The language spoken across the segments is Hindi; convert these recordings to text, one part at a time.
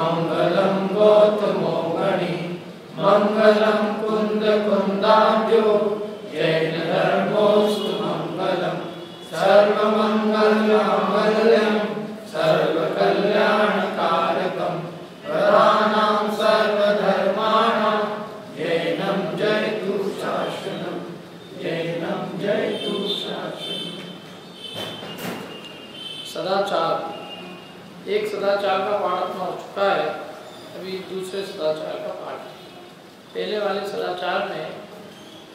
मङ्गलं गौतमोगणि मङ्गलं कुन्दकुन्दाभ्यो वाले सदाचार में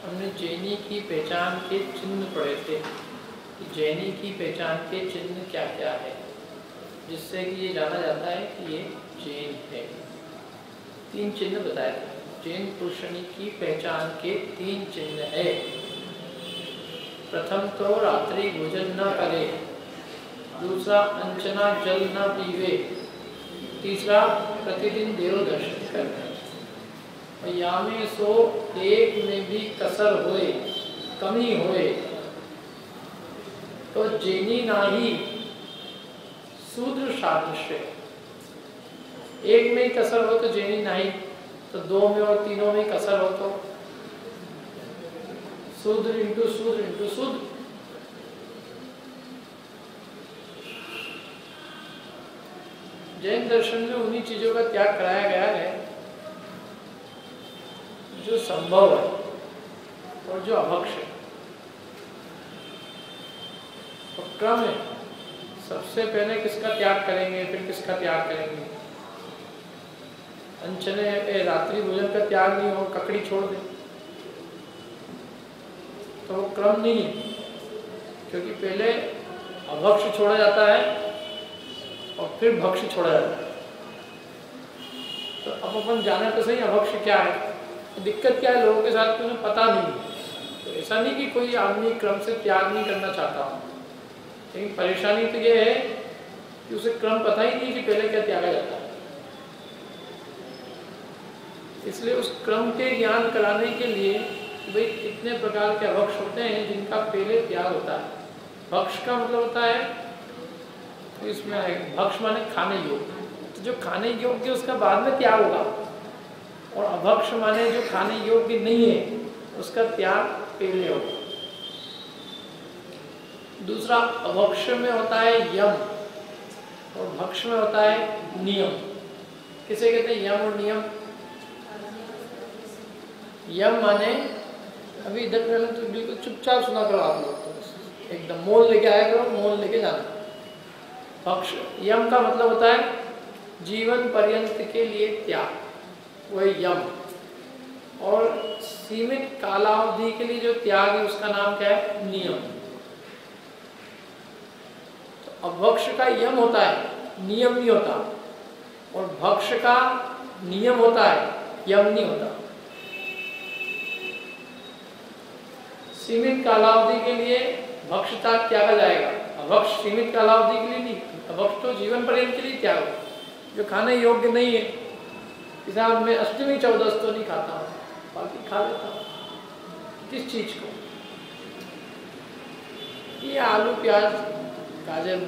हमने जैनी की पहचान के चिन्ह पढ़े थे कि जैनी की पहचान के चिन्ह क्या क्या है, जिससे कि ये जाना जाता है कि ये जैन है। तीन चिन्ह बताए थे। जैन पुरुषणी की पहचान के तीन चिन्ह है। प्रथम तो रात्रि भोजन न करे, दूसरा अंचना जल न पीवे, तीसरा प्रतिदिन देव दर्शन करना। और या में सो एक में भी कसर होए, कमी होए। तो जेनी नाही, शूद्र सादृश्य। एक में कसर हो तो जेनी नहीं तो दो में और तीनों में कसर हो तो। शूद्र इंटू शूद्र इंटू शूद्र। जैन दर्शन में उन्हीं चीज़ों का त्याग कराया गया है। जो संभव है और जो अभक्ष है। और क्रम है, सबसे पहले किसका त्याग करेंगे, फिर किसका त्याग करेंगे? अंचने रात्रि भोजन का त्याग नहीं हो ककड़ी छोड़ दे। तो वो क्रम नहीं है, क्योंकि पहले अभक्ष छोड़ा जाता है और फिर भक्ष छोड़ा जाता है। तो अब अपन जाने तो सही अभक्ष क्या है। दिक्कत क्या है लोगों के साथ उन्हें पता नहीं तो ऐसा नहीं कि कोई आदमी क्रम से त्याग नहीं करना चाहता। हो लेकिन परेशानी तो ये है कि उसे क्रम पता ही नहीं कि पहले क्या त्यागा जाता है। इसलिए उस क्रम के ज्ञान कराने के लिए भाई कितने प्रकार के अभक्ष होते हैं जिनका पहले त्याग होता है। भक्ष का मतलब होता है तो इसमें भक्ष माने खाने योग्य। तो जो खाने योग्य उसका बाद में त्याग होगा। और अभक्ष माने जो खाने योग्य नहीं है, उसका त्याग पहले होगा दूसरा, अभक्ष में होता है यम, और भक्ष में होता है नियम। किसे कहते हैं यम और नियम? यम माने, अभी इधर पहले तो बिल्कुल चुपचाप सुना करो आप लोग तो एकदम मोल लेके आया करो, मोल लेके जाना। पक्ष यम का मतलब होता है जीवन पर्यंत के लिए त्याग। वह यम। और सीमित कालावधि के लिए जो त्याग है, उसका नाम क्या है? नियम। तो अभक्ष का यम होता है, नियम नहीं होता। और भक्ष का नियम होता है, यम नहीं होता। सीमित कालावधि के लिए भक्ष भक्षता त्यागा जाएगा। अभक्ष सीमित कालावधि के लिए नहीं अभक्ष तो जीवन पर्यंत के लिए त्याग जो खाने योग्य नहीं है किसान मैं अष्टमी चौदस तो नहीं खाता हूँ, बाकी खा लेता हूँ। किस चीज़ को? ये आलू, प्याज, गाजर।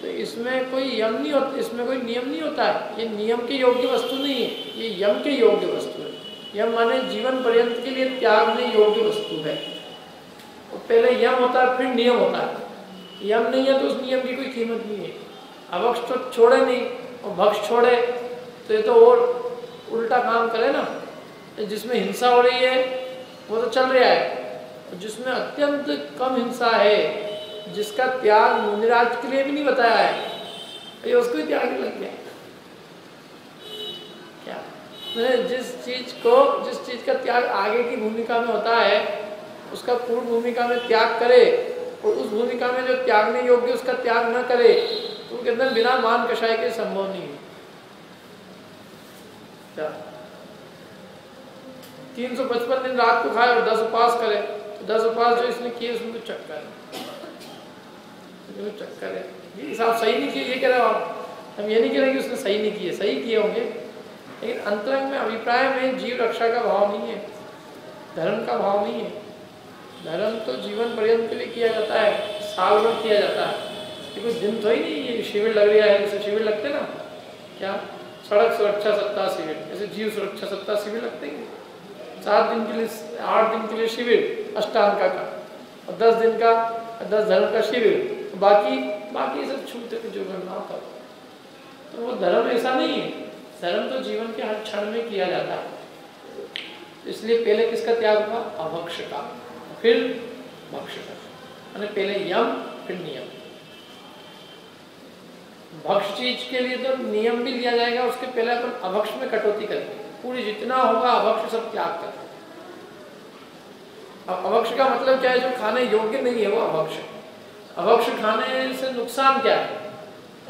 तो इसमें कोई यम नहीं होता, इसमें कोई नियम नहीं होता है? ये नियम के योग्य वस्तु नहीं है, ये यम के योग्य वस्तु है। यम माने जीवन पर्यंत के लिए त्यागने योग्य वस्तु है। और पहले यम होता है, फिर नियम होता है। यम नहीं है तो उस नियम की कोई कीमत नहीं है। अवक्ष तो छोड़े नहीं और भक्ष छोड़े तो ये तो और उल्टा काम करे ना। जिसमें हिंसा हो रही है, वो तो चल रहा है। जिसमें अत्यंत कम हिंसा है, जिसका त्याग मुनिराज के लिए भी नहीं बताया है, ये उसको ही त्याग लग गया। क्या? जिस चीज़ को, जिस चीज़ का त्याग आगे की भूमिका में होता है, उसका पूर्व भूमिका में त्याग करे, और उस भूमिका में जो त्यागने योग्य उसका त्याग न करे तो उनके अंदर बिना मान कषाय के संभव नहीं है। क्या? तीन सौ पचपन दिन रात को खाए और दस उपास करे। तो दस उपास जो इसने किए, उसमें तो चक्कर है चक्कर है। ये हिसाब सही नहीं किए ये कह रहे हो आप। हम ये नहीं कह रहे कि उसने सही नहीं किए। सही किए होंगे। लेकिन अंतरंग में अभिप्राय में जीव रक्षा का भाव नहीं है। धर्म का भाव नहीं है। धर्म तो जीवन पर्यंत के लिए किया जाता है। साल भर किया जाता है। ये दिन तो ही नहीं ये शिविर लग रहा है जैसे शिविर लगते ना? क्या? सड़क सुरक्षा सप्ताह शिविर। जैसे जीव सुरक्षा सप्ताह शिविर लगते हैं? सात दिन के लिए, आठ दिन के लिए शिविर, अष्टांग का का और दस दिन का, दस धर्म का शिविर। बाकी बाकी सब छूटे जो करना होता तो वो धर्म ऐसा नहीं है। धर्म तो जीवन के हर क्षण में किया जाता है। इसलिए पहले किसका त्याग हुआ? अभक्ष का फिर भक्ष का पहले यम, फिर नियम। भक्ष चीज़ के लिए तो नियम भी लिया जाएगा, उसके पहले अपन अभक्ष में कटौती करेंगे। पूरी जितना होगा अभक्ष सब त्याग कर। अब अभक्ष का मतलब क्या है? जो खाने योग्य नहीं है वो अभक्ष अभक्ष खाने से नुकसान क्या है?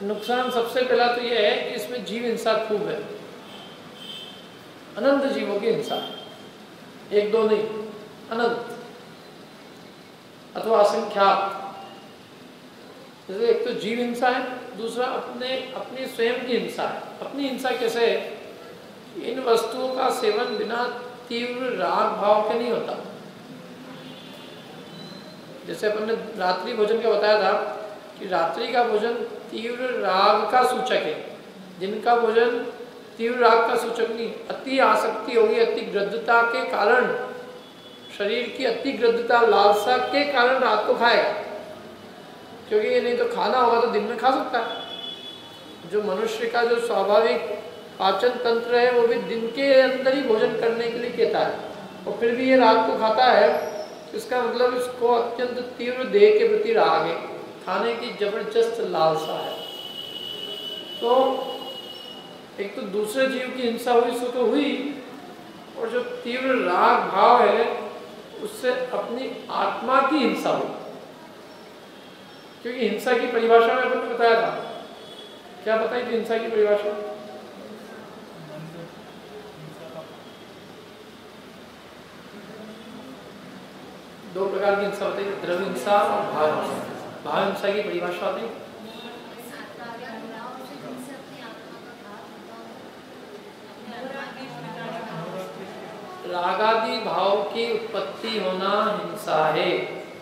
नुकसान सबसे पहला तो यह है कि इसमें जीव हिंसा खूब है। अनंत जीवों की हिंसा। एक दो नहीं, अनंत। अथवा असंख्यात। जैसे एक तो जीव हिंसा है दूसरा अपने, अपनी स्वयं की हिंसा। अपनी हिंसा कैसे? इन वस्तुओं का सेवन बिना तीव्र राग भाव के नहीं होता। जैसे अपन ने रात्रि भोजन का बताया था कि रात्रि का भोजन तीव्र राग का सूचक है। दिन का भोजन तीव्र राग का सूचक नहीं, अति आसक्ति होगी, अति ग्रद्धता के कारण, शरीर की अति ग्रद्धता लालसा के कारण रात को खाएगा। क्योंकि ये नहीं तो खाना होगा तो दिन में खा सकता है। जो मनुष्य का जो स्वाभाविक पाचन तंत्र है, वो भी दिन के अंदर ही भोजन करने के लिए कहता है। और फिर भी ये रात को खाता है, इसका मतलब इसको अत्यंत तीव्र देह के प्रति राग है। खाने की ज़बरदस्त लालसा है। तो एक तो दूसरे जीव की हिंसा हुई सो तो हुई, और जो तीव्र राग भाव है, उससे अपनी आत्मा की हिंसा हुई। क्योंकि हिंसा की परिभाषा में अपन बताया था। क्या बताई थी हिंसा की परिभाषा? दो प्रकार की हिंसा बताई। द्रव्य हिंसा और भाव हिंसा। भाव हिंसा की परिभाषा होती है रागादि भाव की उत्पत्ति होना हिंसा है।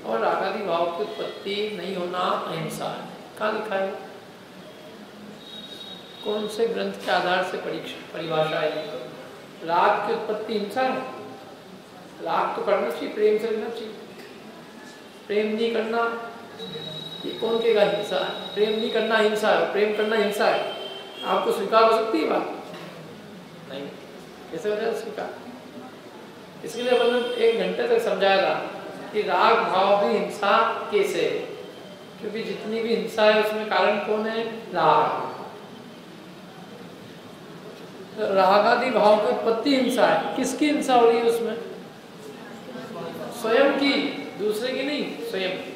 और रागादि भाव की उत्पत्ति नहीं होना अहिंसा है। कहाँ लिखा है? कौन से ग्रंथ के आधार से परिभाषा है राग की उत्पत्ति हिंसा है? राग तो करना चाहिए, प्रेम से करना चाहिए। प्रेम नहीं करना, ये कौन कहेगा हिंसा है? प्रेम नहीं करना हिंसा है, प्रेम करना हिंसा है। आपको स्वीकार हो सकती है बात? नहीं। कैसे हो जाए स्वीकार? इसके लिए अपन एक घंटे तक समझाया था। कि राग, भाव भी हिंसा कैसे है। क्योंकि जितनी भी हिंसा है, उसमें कारण कौन है? राग। राग आदि भाव की उत्पत्ति हिंसा है। किसकी हिंसा हो रही है उसमें? स्वयं की, दूसरे की नहीं, स्वयं। की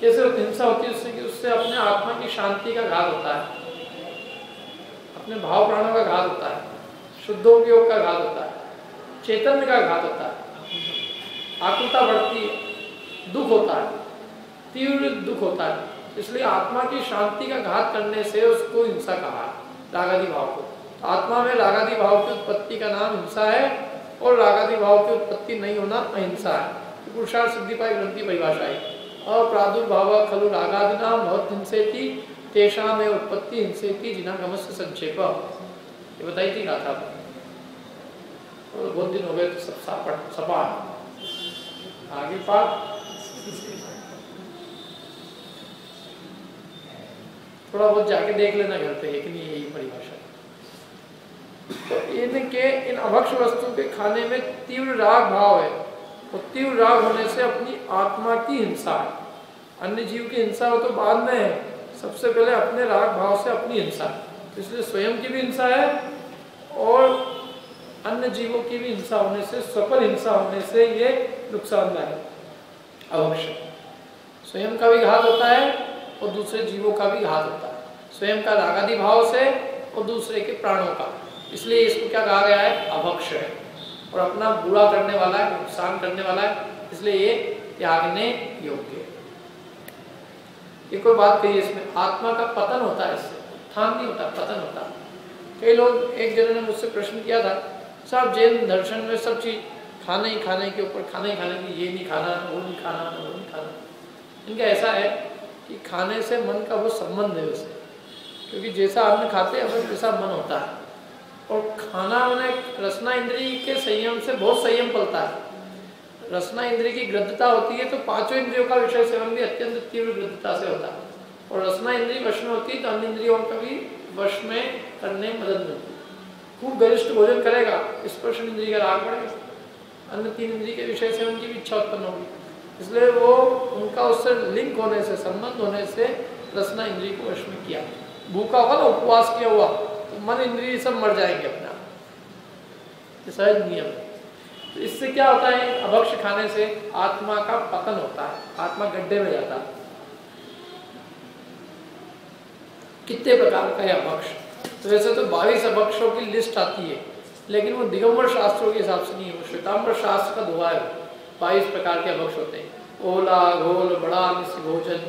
कैसे हिंसा होती है उससे कि उससे अपने आत्मा की शांति का घात होता है। अपने भाव प्राणों का घात होता है। शुद्धोपयोग का घात होता है। चैतन्य का घात होता है। आकुलता बढ़ती है, दुख होता है, तीव्र दुख होता है। इसलिए आत्मा की शांति का घात करने से उसको हिंसा कहा रागादि भाव को। तो आत्मा में रागादि भाव की उत्पत्ति का नाम हिंसा है और रागादि भाव की उत्पत्ति नहीं होना अहिंसा है। तो पुरुषार्थ सिद्धि पाई, ग्रंथि, परिभाषा है। और प्रादुर्भाव खलु रागादि नाम बहुत हिंसेती, तेषा में उत्पत्ति हिंसेती, जिना गमस्य संक्षेप। ये बताई थी गाथा बहुत दिन हो गए तो सब सपाट सपाट। आगे पाठ। थोड़ा बहुत जाके देख लेना घर पे, एक नहीं यही परिभाषा। तो इनके इन अभक्ष वस्तु के खाने में तीव्र राग भाव है, और तीव्र राग होने से अपनी आत्मा की हिंसा है। अन्य जीव की हिंसा हो तो बाद में है, सबसे पहले अपने राग भाव से अपनी हिंसा। इसलिए स्वयं की भी हिंसा है, और अन्य जीवों की भी हिंसा होने से, सफल हिंसा होने से ये नुकसानदायक अवश्य। स्वयं का भी घात होता है और दूसरे जीवों का भी घात होता है। स्वयं का रागादि भाव से और दूसरे के प्राणों का। इसलिए इसको क्या कहा गया है? अभक्ष है। और अपना बुरा करने वाला है, नुकसान करने वाला है, इसलिए ये त्यागने योग्य एक और बात कही इसमें? आत्मा का पतन होता है इससे। उत्थान नहीं होता, पतन होता। कई लोग, एक जन ने मुझसे प्रश्न किया था सब जैन दर्शन में सब चीज़ खाने ही खाने के ऊपर खाने ही खाने की ये नहीं खाना, वो नहीं खाना, वो नहीं खाना। इनका ऐसा है कि खाने से मन का वो संबंध है उसे क्योंकि जैसा अन्न खाते हैं, वैसा मन होता है। और खाना मैंने रसना इंद्री के संयम से बहुत संयम पलता है। रसना इंद्री की गृद्धता होती है तो पाँचों इंद्रियों का विषय सेवन भी अत्यंत तीव्र गृद्धता से होता है। और रसना इंद्री वश में होती है तो अन्य इंद्रियों का भी वश में करने में मदद मिलती खूब गरिष्ठ भोजन करेगा, स्पर्श इंद्री का राग बढ़ेगा। अन्य तीन इंद्री के विषय से उनकी इच्छा उत्पन्न होगी। इसलिए वो उनका उससे लिंक होने से, संबंध होने से रसना इंद्री को वश में किया। भूखा हुआ उपवास किया हुआ तो मन इंद्रिय सब मर जाएँगे अपने आप। सहज नियम तो इससे क्या होता है, अभक्ष खाने से आत्मा का पतन होता है, आत्मा गड्ढे में जाता है। कितने प्रकार का है अभक्ष? तो वैसे तो बाईस अभक्षों की लिस्ट आती है। लेकिन वो दिगंबर शास्त्रों के हिसाब से नहीं है, वो श्वेतांबर शास्त्र का दुआ है बाईस प्रकार के अभक्ष होते हैं। ओला, घोल, बड़ा भोजन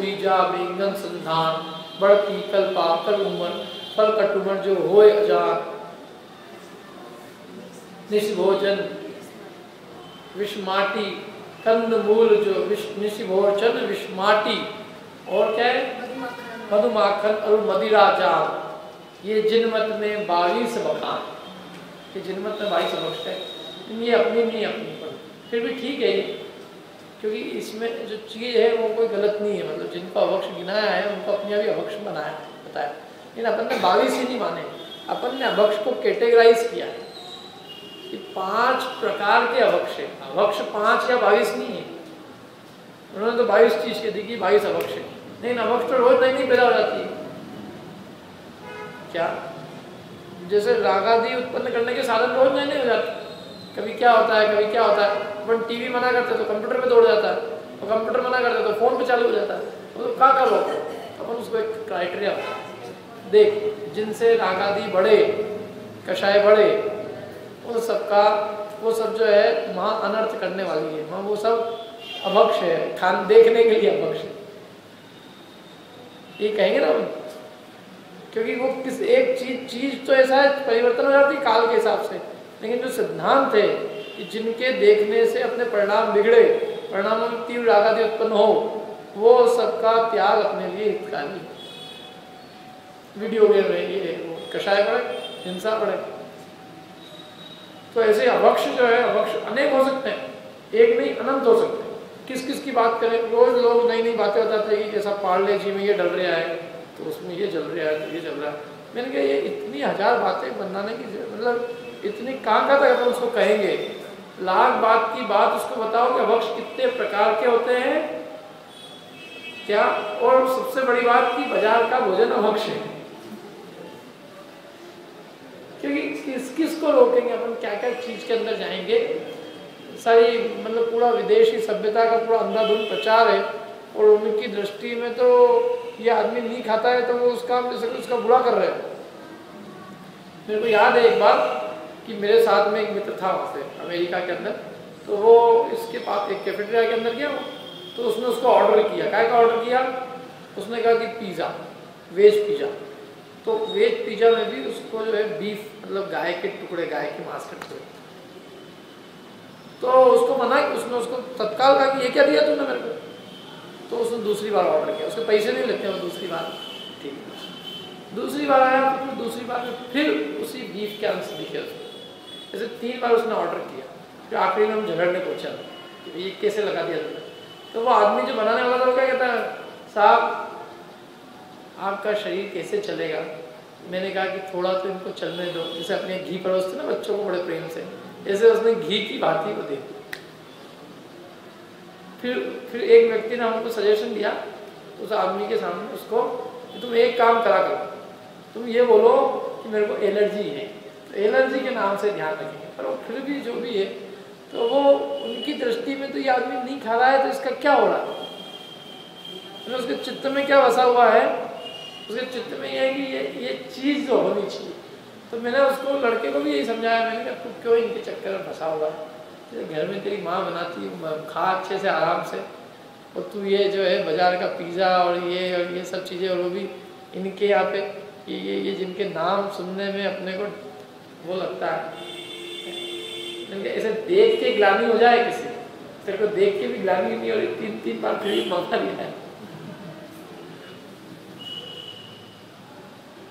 बीजा बेंगन संधान बढ़ती कल्पा कर उमर फल कटुमर जो हो अजान निष्भोजन विषमाटी कंद, मूल, जो विष निष्भोजन विषमाटी और क्या है? मधुमाखन और मदिरा जाम ये जिनमत में बाईस बखान ये जिनमत में बाईस बख्श है ये अपनी नहीं अपनी पर। फिर भी ठीक है क्योंकि इसमें जो चीज़ है, वो कोई गलत नहीं है। मतलब जिनको अवक्ष गिनाया है, उनको अपने अभी अवक्ष बनाया बताया। लेकिन अपन ने बाईस ही नहीं माने। अपन ने अभक्ष को कैटेगराइज किया है कि पाँच प्रकार के अभक्ष है। अभक्ष पाँच या बाईस नहीं है। उन्होंने तो बाईस चीज़ के दी कि बाईस अभक्ष है। नहीं अभक्ष तो रोज नई पैदा हो जाती है। क्या? जैसे रागादि उत्पन्न करने के साधन रोज नए नए हो जाते कभी क्या होता है, कभी क्या होता है। अपन टीवी मना करते तो कंप्यूटर पे दौड़ जाता है। और कंप्यूटर मना करते तो फ़ोन पे चालू हो जाता है। तो क्या करो? अपन उसको एक क्राइटेरिया देख, जिनसे रागादि बढ़े, कषाय बढ़े, उन सबका, वो सब जो है वहाँ अनर्थ करने वाली है। वहाँ वो सब अभक्ष है। खान देखने के लिए अभक्ष है। ये कहेंगे ना क्योंकि वो किस एक चीज़ चीज़ तो ऐसा है, परिवर्तन हो जाती काल के हिसाब से। लेकिन जो सिद्धांत है कि जिनके देखने से अपने परिणाम बिगड़े, परिणामों में तीव्र आगादी उत्पन्न हो, वो सबका त्याग अपने लिए हितकारी वीडियो गेम है, ये वो कषाय पड़े हिंसा पड़े तो ऐसे अवक्ष जो है अभक्ष अनेक हो सकते हैं, एक नहीं, अनंत हो सकते हैं। किस किस की बात करें, रोज लोग नई नई बातें बताते हैं कि जैसा पार्ले जी में ये डल रहा है तो उसमें ये जल रहा है, ये चल रहा है। मैंने कहा, ये इतनी हज़ार बातें बनाने की मतलब इतनी कहाँ कहाँ तक अपन उसको कहेंगे? लाख बात की बात उसको बताओ कि अभक्ष कितने प्रकार के होते हैं? क्या? और सबसे बड़ी बात की बाज़ार का भोजन अभक्ष है। क्योंकि किस किस को रोकेंगे अपन? क्या क्या चीज़ के अंदर जाएँगे? सारी मतलब पूरा विदेशी सभ्यता का पूरा अंधाधुंध प्रचार है और उनकी दृष्टि में तो ये आदमी नहीं खाता है तो वो उसका उसका बुरा कर रहे हैं। मेरे को याद है एक बार कि मेरे साथ में एक मित्र था वहाँ से अमेरिका के अंदर। तो वो इसके पास एक कैफेटेरिया के अंदर गया तो उसने उसको ऑर्डर किया। क्या का ऑर्डर किया? उसने कहा कि पिज़्ज़ा वेज पिज़्ज़ा तो वेज पिज्जा में भी उसको जो है बीफ मतलब गाय के टुकड़े, गाय के मांस के टुकड़े। तो उसको मना, उसने उसको तत्काल कहा कि ये क्या दिया तूने मेरे को? तो उसने दूसरी बार ऑर्डर किया। उसके पैसे नहीं लेते वो दूसरी बार। ठीक। है दूसरी बार आया तो फिर दूसरी बार में फिर उसी बीफ के अंश दिखे उसको ऐसे तीन बार उसने ऑर्डर किया। फिर आखिरी में हम झगड़ने पहुँचा कि ये कैसे लगा दिया तुमने? तो वो आदमी जो बनाने वाला था वो क्या कहता है साहब आपका शरीर कैसे चलेगा? मैंने कहा कि थोड़ा तो इनको चलने दो। जैसे अपने घी परोसते ना बच्चों को बड़े प्रेम से जैसे उसने घी की भाती को दे फिर फिर एक व्यक्ति ने हमको सजेशन दिया उस आदमी के सामने उसको कि तुम एक काम करा करो। तुम ये बोलो कि मेरे को एलर्जी है। तो एलर्जी के नाम से ध्यान रखेंगे। पर वो फिर भी जो भी है तो वो उनकी दृष्टि में तो ये आदमी नहीं खा रहा है तो इसका क्या हो रहा है? तो उसके चित्त में क्या बसा हुआ है? उसके चित्त में यह है कि ये ये चीज़ जो होनी चाहिए। तो मैंने उसको, लड़के को भी यही समझाया, मैंने कहा, तू क्यों इनके चक्कर में फंसा हुआ है? घर में तेरी माँ बनाती है खा अच्छे से, आराम से। और तू ये जो है, बाज़ार का पिज़्ज़ा और ये और ये सब चीज़ें और वो भी इनके यहाँ पे, ये ये ये जिनके नाम सुनने में अपने को वो लगता है। ऐसे देख के ग्लानी हो जाए किसी। तेरे को देख के भी ग्लानी नहीं और तीन तीन बार फिर मौका लिया है।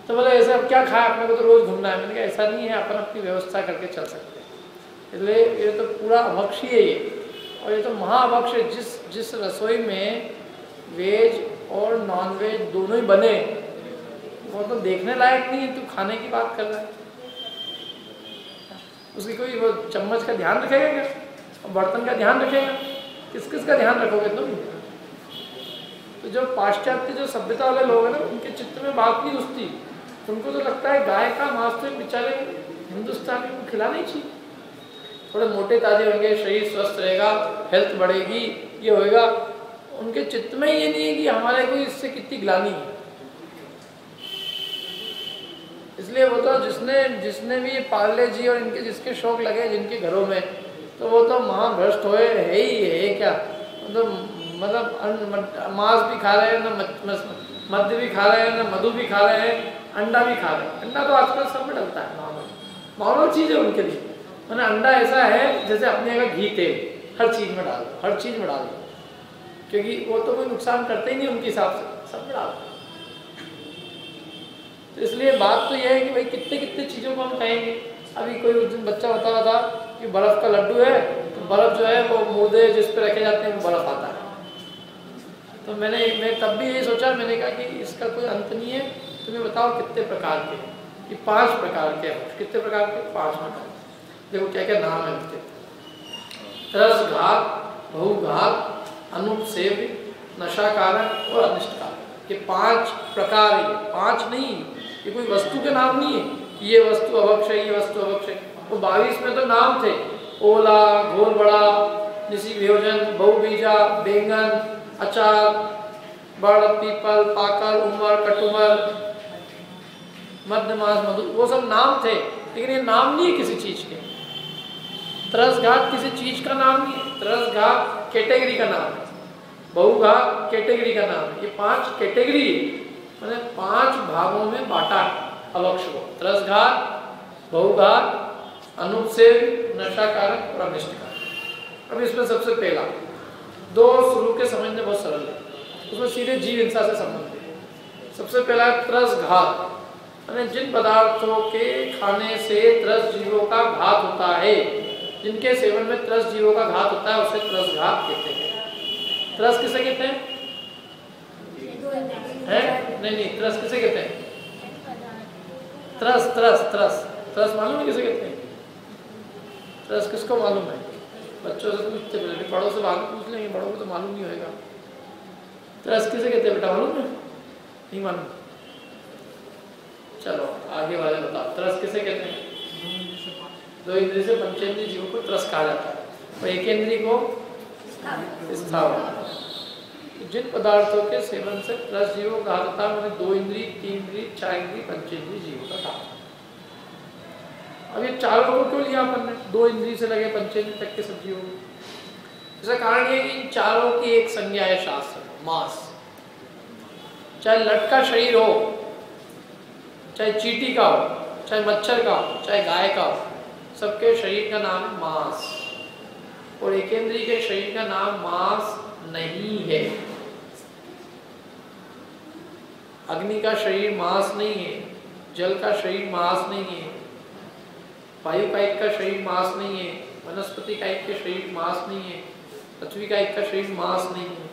तो बोले, ऐसे क्या खाए अपने को तो रोज़ घूमना है। मैंने कहा, ऐसा नहीं है, अपन अपनी व्यवस्था करके चल सकते हैं। इसलिए ये तो पूरा अभक्ष ही ये और ये तो महाअभक्ष जिस जिस रसोई में वेज और नॉन वेज दोनों ही बने वो तो देखने लायक नहीं है तू खाने की बात कर रहा है उसकी कोई वो चम्मच का ध्यान रखेगा क्या बर्तन का ध्यान रखेगा किस किस का ध्यान रखोगे तुम तो जो पाश्चात्य जो सभ्यता वाले लोग हैं ना उनके चित्त में बात नहीं घुसती उनको तो लगता है गाय का मांस तो बेचारे हिंदुस्तान को खिलाना ही चाहिए थोड़े मोटे ताजे होंगे, शरीर स्वस्थ रहेगा हेल्थ बढ़ेगी, ये होएगा। उनके चित्त में ये नहीं है कि हमारे को इससे कितनी ग्लानी है। इसलिए वो तो जिसने जिसने भी पार्ले जी और इनके जिसके शौक लगे जिनके घरों में तो वो तो महाभ्रष्ट हुए, है ही है क्या? मतलब मतलब मांस भी खा रहे हैं, ना मध्य भी खा रहे हैं, ना मधु भी खा रहे हैं, अंडा भी खा रहे हैं। अंडा तो आजकल सब में डलता है नॉर्मल नॉर्मल चीज़ है उनके लिए। मैंने अंडा ऐसा है, जैसे अपने अगर घी तेल, हर चीज़ में डाल दो, हर चीज़ में डाल दो। क्योंकि वो तो कोई नुकसान करते ही नहीं उनके हिसाब से, सब में डाल तो इसलिए बात तो यह है कि भाई कितने कितने चीज़ों को हम कहेंगे अभी कोई उस दिन बच्चा बता रहा था कि बर्फ़ का लड्डू है तो बर्फ़ जो है वो मुर्दे जिस पे रखे जाते हैं, वो बर्फ़ आता है। तो मैंने, मैं तब भी यही सोचा, मैंने कहा कि इसका कोई अंत नहीं है। तुम्हें बताओ कितने प्रकार के ये पाँच प्रकार के कितने प्रकार के? पाँच प्रकार देखो क्या क्या नाम है उनके तरस घात बहुघात, अनुपसेव्य नशा कारक और अनिष्ट कारक ये पाँच प्रकार ये पाँच नहीं, ये कोई वस्तु के नाम नहीं है कि ये वस्तु अवक्ष है, ये वस्तु अवक्ष है। तो बाईस में तो नाम थे। ओला घोल बड़ा निशी वियोजन बहुबीजा, बेंगन, अचार बड़ पीपल, पाकल, उमर, कटुमर मध्य मास मधु, वो सब नाम थे। लेकिन ये नाम नहीं है किसी चीज़ के। तरस घाट किसी चीज़ का नाम नहीं है। तरस घाट कैटेगरी का नाम है। बहुघात कैटेगरी का नाम है। ये पाँच कैटेगरी मैंने पाँच भागों में बांटा अवक्ष को। तरस घात बहुघात अनुपसेव नशाकारक और अनिष्टकारक। अब इसमें सबसे पहला। दो शुरू के समझने बहुत सरल है। उसमें सीधे जीव हिंसा से संबंध है। सबसे पहला है त्रस घात जिन पदार्थों के खाने से त्रस जीवों का घात होता है जिनके सेवन में त्रस जीवों का घात होता है, उसे त्रस घात कहते हैं। त्रस किसे कहते हैं? है? नहीं नहीं, त्रस किसे कहते हैं? त्रस त्रस त्रस। त्रस मालूम है किसे कहते हैं? त्रस किसको मालूम है? बच्चों से पूछते पहले बड़ों से मालूम पूछ लेंगे, बड़ों को तो मालूम नहीं होगा त्रस किसे कहते हैं, बेटा, मालूम है? नहीं मालूम। चलो, आगे वाले बताओ, त्रस किसे कहते हैं? दो इंद्रिय से पंचेंद्रीय जीवों को त्रस कहा जाता है। और एक इंद्रिय को स्थावर। जिन पदार्थों के सेवन से त्रस जीवों का होता है मैंने दो इंद्री तीन इंद्री चार इंद्री पंचेंद्रीय जीवों का कहा। अब ये चारों को क्यों लिया अपन ने? दो इंद्री से लगे पंचेंद्री तक के सब जीवों इसका कारण ये कि इन चारों की एक संज्ञा है शास्त्र, मास। चाहे लटका शरीर हो, चाहे चीटी का हो, चाहे मच्छर का हो, चाहे गाय का हो सबके शरीर का नाम मांस। और एकेंद्री के शरीर का नाम मांस नहीं है। अग्नि का शरीर मांस नहीं है, जल का शरीर मांस नहीं है, वायु का एक का शरीर मांस नहीं है, वनस्पति का एक के शरीर मांस नहीं है, पृथ्वी का एक का शरीर मांस नहीं है।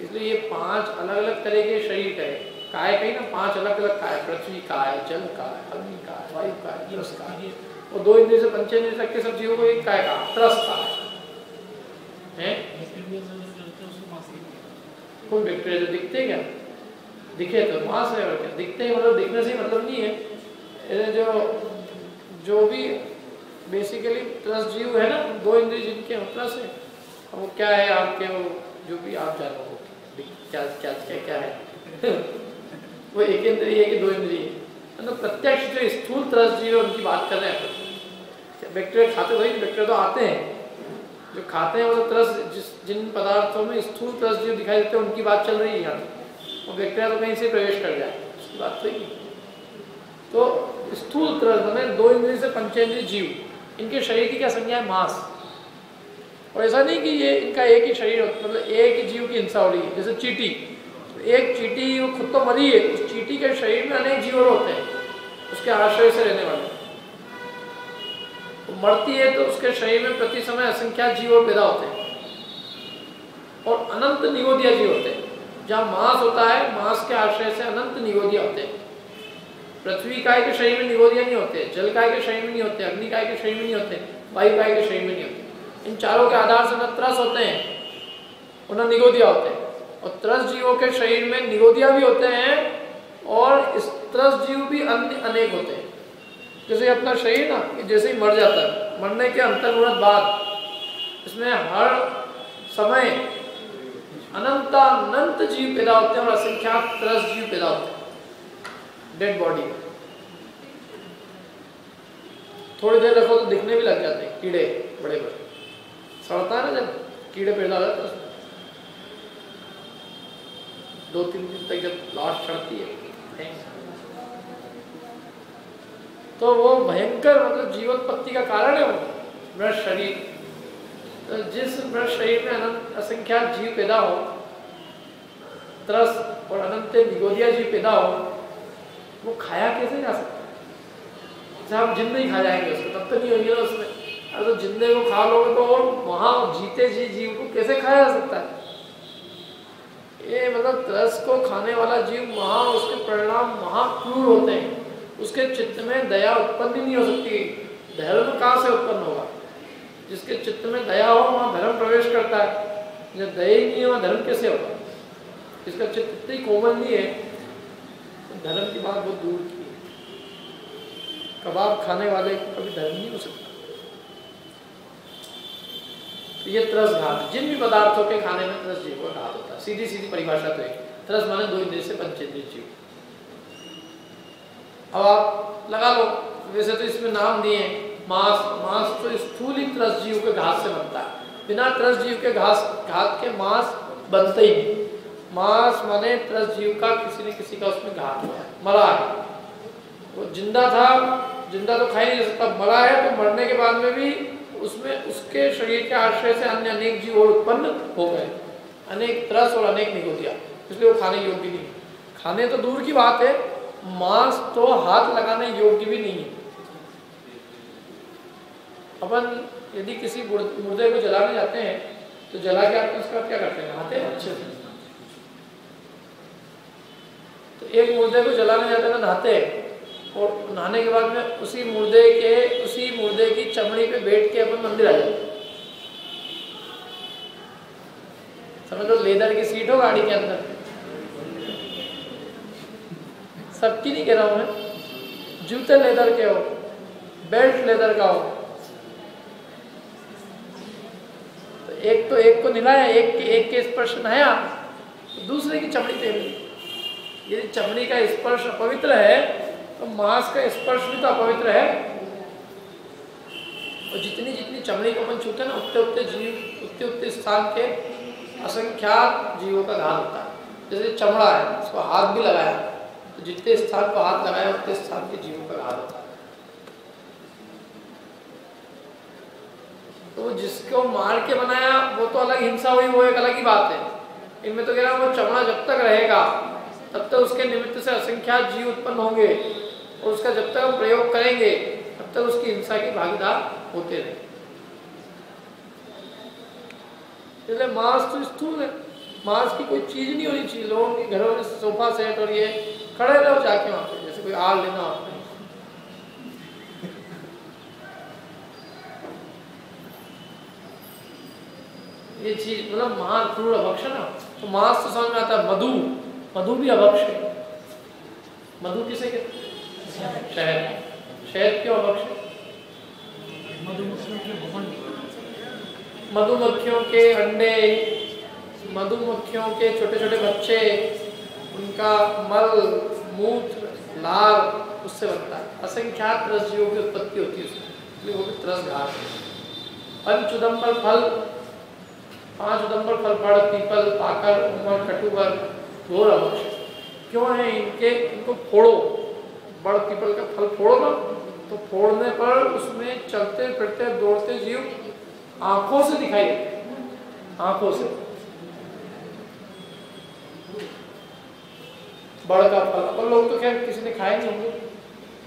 इसलिए ये पाँच अलग अलग तरह के शरीर है। काय कहीं ना, पाँच अलग अलग काय पृथ्वी का है जल का है अग्नि का है वायु का है रस का है और दो इंद्रिय से पंचेंद्रिय तक के सब जीवों को एक काय का त्रस का है? कोई बैक्टीरिया जो दिखते क्या? दिखे तो मांस है और क्या? दिखते हैं मतलब दिखने से ही मतलब नहीं है। जो जो भी बेसिकली त्रस जीव है ना, दो इंद्रिय जिनके त्रस है वो क्या है आपके वो, जो भी आप जानो क्या क्या क्या क्या है? वो एक इंद्रिय है कि दो इंद्रिय मतलब प्रत्यक्ष जो स्थूल त्रस जीव उनकी बात कर रहे हैं बैक्टीरिया खाते वही, बैक्टीरिया तो आते हैं। जो खाते हैं वो तो तरस, जिस, जिन पदार्थों में स्थूल तरस जो दिखाई देते हैं, उनकी बात चल रही है यहाँ। वो बैक्टीरिया तो कहीं से प्रवेश कर जाए उसकी बात तो ही तो स्थूल तरस मैंने दो इंद्रिय से पंचेंद्रीय जीव, इनके शरीर की क्या संज्ञा है? मांस। और ऐसा नहीं कि ये इनका एक ही शरीर मतलब एक ही जीव की हिंसा हो रही है, जैसे चीटी। एक चीटी, वो खुद तो मरी है। उस चीटी के शरीर में अनेक जीवन होते हैं। उसके आश्रय से रहने वाले। तो मरती है तो उसके शरीर में प्रति समय असंख्या जीव पैदा होते हैं। और अनंत निगोदिया जीव होते हैं। जहाँ मांस होता है, मांस के आश्रय से अनंत निगोदिया होते हैं। पृथ्वी काय के शरीर में निगोदिया नहीं होते, जल काय के शरीर में नहीं होते, अग्नि काय के शरीर में नहीं होते, वायु काय के शरीर में नहीं होते। इन चारों के आधार से न त्रस होते हैं। उन्हें निगोदिया होते हैं। और त्रस जीवों के शरीर में निरोधिया भी होते हैं और इस त्रस जीव भी अन्य अनेक होते हैं। जैसे अपना शरीर ना जैसे ही मर जाता है, मरने के अंतर्मुहूर्त बाद, इसमें हर समय अनंतानंत जीव पैदा होते हैं और असंख्यात त्रस जीव पैदा होते हैं। डेड बॉडी थोड़ी देर रखो तो दिखने भी लग जाते हैं, कीड़े बड़े बड़े सड़ता है ना जब कीड़े पैदा हो जाते हैं दो तीन दिन तक जब लाश चढ़ती है। तो वो भयंकर मतलब जीवोत्पत्ति का कारण है वो, मृत शरीर। तो जिस मृत शरीर में अनंत असंख्यात जीव पैदा हो त्रस और अनंत निगोदिया जीव पैदा हो, वो खाया कैसे जा सकता जब हम जिंदे ही खा जाएँगे उसको, तब तो नहीं होंगे ना उसमें। अरे तो जिंदे को खा लोगे तो और वहाँ जीते जी जीव को कैसे खाया जा सकता है? ये मतलब त्रस को खाने वाला जीव महा, उसके परिणाम महाक्रूर होते हैं। उसके चित्त में दया उत्पन्न नहीं हो सकती। धर्म कहाँ से उत्पन्न होगा? जिसके चित्त में दया हो, वहाँ धर्म प्रवेश करता है। जब दया ही नहीं है, वहाँ धर्म कैसे होगा? इसका चित्त इतनी कोमल नहीं है तो धर्म की बात बहुत दूर की कबाब खाने वाले कभी धर्म नहीं हो सकता। तो ये त्रस घात, जिन भी पदार्थों के खाने में त्रस जीव का घात होता है। सीधी सीधी परिभाषा तो है त्रस माने दो इंद्रिय से पंचेंद्रिय जीव। अब आप लगा लो, वैसे तो इसमें नाम दिए मांस। मांस तो स्थूल ही त्रस जीव के घास से बनता है। बिना त्रस जीव के घास, घात के मांस बनते ही मांस माने त्रस जीव का किसी न किसी का उसमें घात हुआ मरा है। वो ज़िंदा था, ज़िंदा तो खा ही नहीं सकता। मरा है तो मरने के बाद में भी उसमें उसके शरीर के आश्रय से अन्य अनेक जीव और उत्पन्न हो गए। अनेक त्रस और अनेक निगोदिया इसलिए वो खाने योग्य नहीं खाने तो दूर की बात है मांस तो हाथ लगाने योग्य भी नहीं है। अपन यदि किसी मुर्दे को जलाने जाते हैं तो जला के आप उसका क्या करते हैं? नहाते हैं? अच्छे। से तो एक मुर्दे को जलाने जाते हैं नहाते हैं। और नहाने के बाद में उसी मुर्दे के, उसी मुर्दे की चमड़ी पे बैठ के अपन मंदिर आ जाते समझ लो, लेदर की सीट हो गाड़ी के अंदर। सबकी नहीं कह रहा हूँ मैं। जूते लेदर के हो, बेल्ट लेदर का हो। तो एक तो एक को निलाया, एक के एक के स्पर्श नया तो दूसरे की चमड़ी ली। यदि चमड़ी का स्पर्श अपवित्र है तो मांस का स्पर्श भी तो अपवित्र है। और जितनी जितनी चमड़ी को अपन छूते ना, उतने उतने जीव, उतने उतने स्थान के असंख्यात जीवों का घात होता है। जैसे चमड़ा है, उसको हाथ भी लगाया तो जितने स्थान पर हाथ लगाया, उतने स्थान के जीवों का घात होता है। तो जिसको मार के बनाया, वो तो अलग हिंसा हुई, वो एक अलग ही बात है। इनमें तो कह रहा वो चमड़ा जब तक रहेगा, तब तक उसके निमित्त से असंख्यात जीव उत्पन्न होंगे। और उसका जब तक हम प्रयोग करेंगे, तब तक उसकी हिंसा के भागीदार होते रहे। इसलिए मांस तो स्थूल है। मांस की कोई चीज़ नहीं होनी चाहिए। लोगों के घरों में सोफा सेट और ये खड़े रहो जाके वहाँ पे, जैसे कोई आग लेना आपने ये चीज़ मतलब महान क्रूर अभक्ष ना। तो मांस तो समझ में आता है मधु। मधु भी अभक्ष है। मधु किसे कहते शहद शहद क्यों अभक्ष मधुमक्खियों के अंडे, मधुमक्खियों के छोटे छोटे बच्चे, उनका मल, मूत्र लाल उससे बनता है। असंख्यात रस जीवों की उत्पत्ति होती है उसमें। वो भी त्रस घात पंच उदम्बर फल, पाँच उदम्बर फल, बड़, पीपल, पाकर, उमर, कटुबर घोर अवक्ष क्यों है इनके, इनको फोड़ो? बड़ पीपल का फल फोड़ो ना तो फोड़ने पर उसमें चलते, फिरते, दौड़ते जीव आँखों से दिखाई देते आँखों से। बड़ का फल। अपन लोग तो खैर किसी ने खाए नहीं होंगे।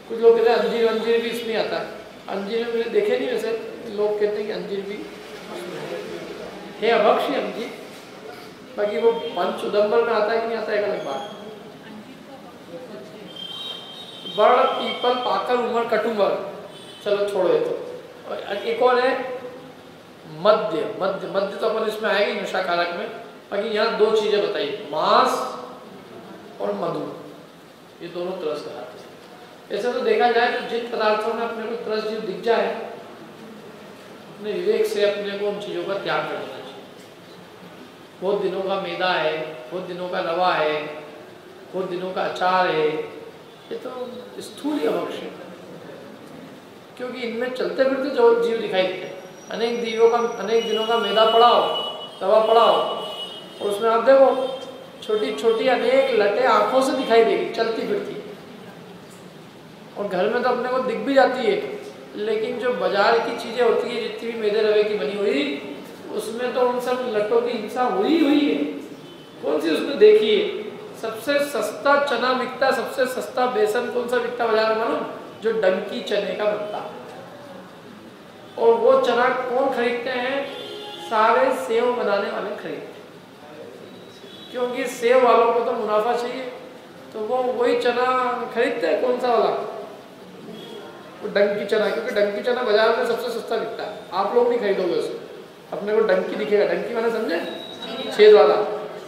कुछ लोग कहते हैं, अंजीर अंजीर भी इसमें आता है। अंजीर में मैंने देखे नहीं वैसे। लोग कहते हैं कि अंजीर भी है। अभक्ष अंजीर। बाकी वो पंच उदम्बर में आता है कि नहीं आता है अलग बात। बड़ पीपल, पाकर, उमर कटुमर चलो छोड़ो ये तो। एक और है, मध्य। मध्य मध्य तो अपन इसमें आएगी नशा कारक में। बाकी यहाँ दो चीज़ें बताइए। मांस और मधु। ये दोनों त्रस घात है। ऐसे तो देखा जाए तो जिन पदार्थों में अपने को तरस जीव दिख जाए, अपने विवेक से अपने को उन चीज़ों का त्याग कर देना चाहिए। बहुत दिनों का मैदा है, बहुत दिनों का रवा है, बहुत दिनों का अचार है ये तो स्थूल है क्योंकि इनमें चलते फिरते जो जीव दिखाई देते अनेक दीवों का, अनेक दिनों का मैदा पड़ा हो, दवा पड़ा हो, और उसमें आप देखो छोटी छोटी अनेक लटे आँखों से दिखाई देगी, चलती फिरती और घर में तो अपने को दिख भी जाती है, लेकिन जो बाज़ार की चीज़ें होती है, जितनी भी मेदे रवे की बनी हुई, उसमें तो उन सब लट्टों की हिंसा हुई हुई है। कौन सी उसमें देखी है? सबसे सस्ता चना बिकता सबसे सस्ता बेसन कौन सा बिकता बाज़ार में मालूम? जो डंकी चने का बनता और वो चना कौन खरीदते हैं? सारे सेव बनाने वाले खरीदते हैं। क्योंकि सेव वालों को तो मुनाफा चाहिए। तो वो वही चना खरीदते हैं कौन सा वाला? वो डंकी चना, क्योंकि डंकी चना बाज़ार में सबसे सस्ता बिकता है। आप लोग नहीं खरीदोगे उसे। अपने को डंकी दिखेगा। डंकी मैंने समझे? छेद वाला,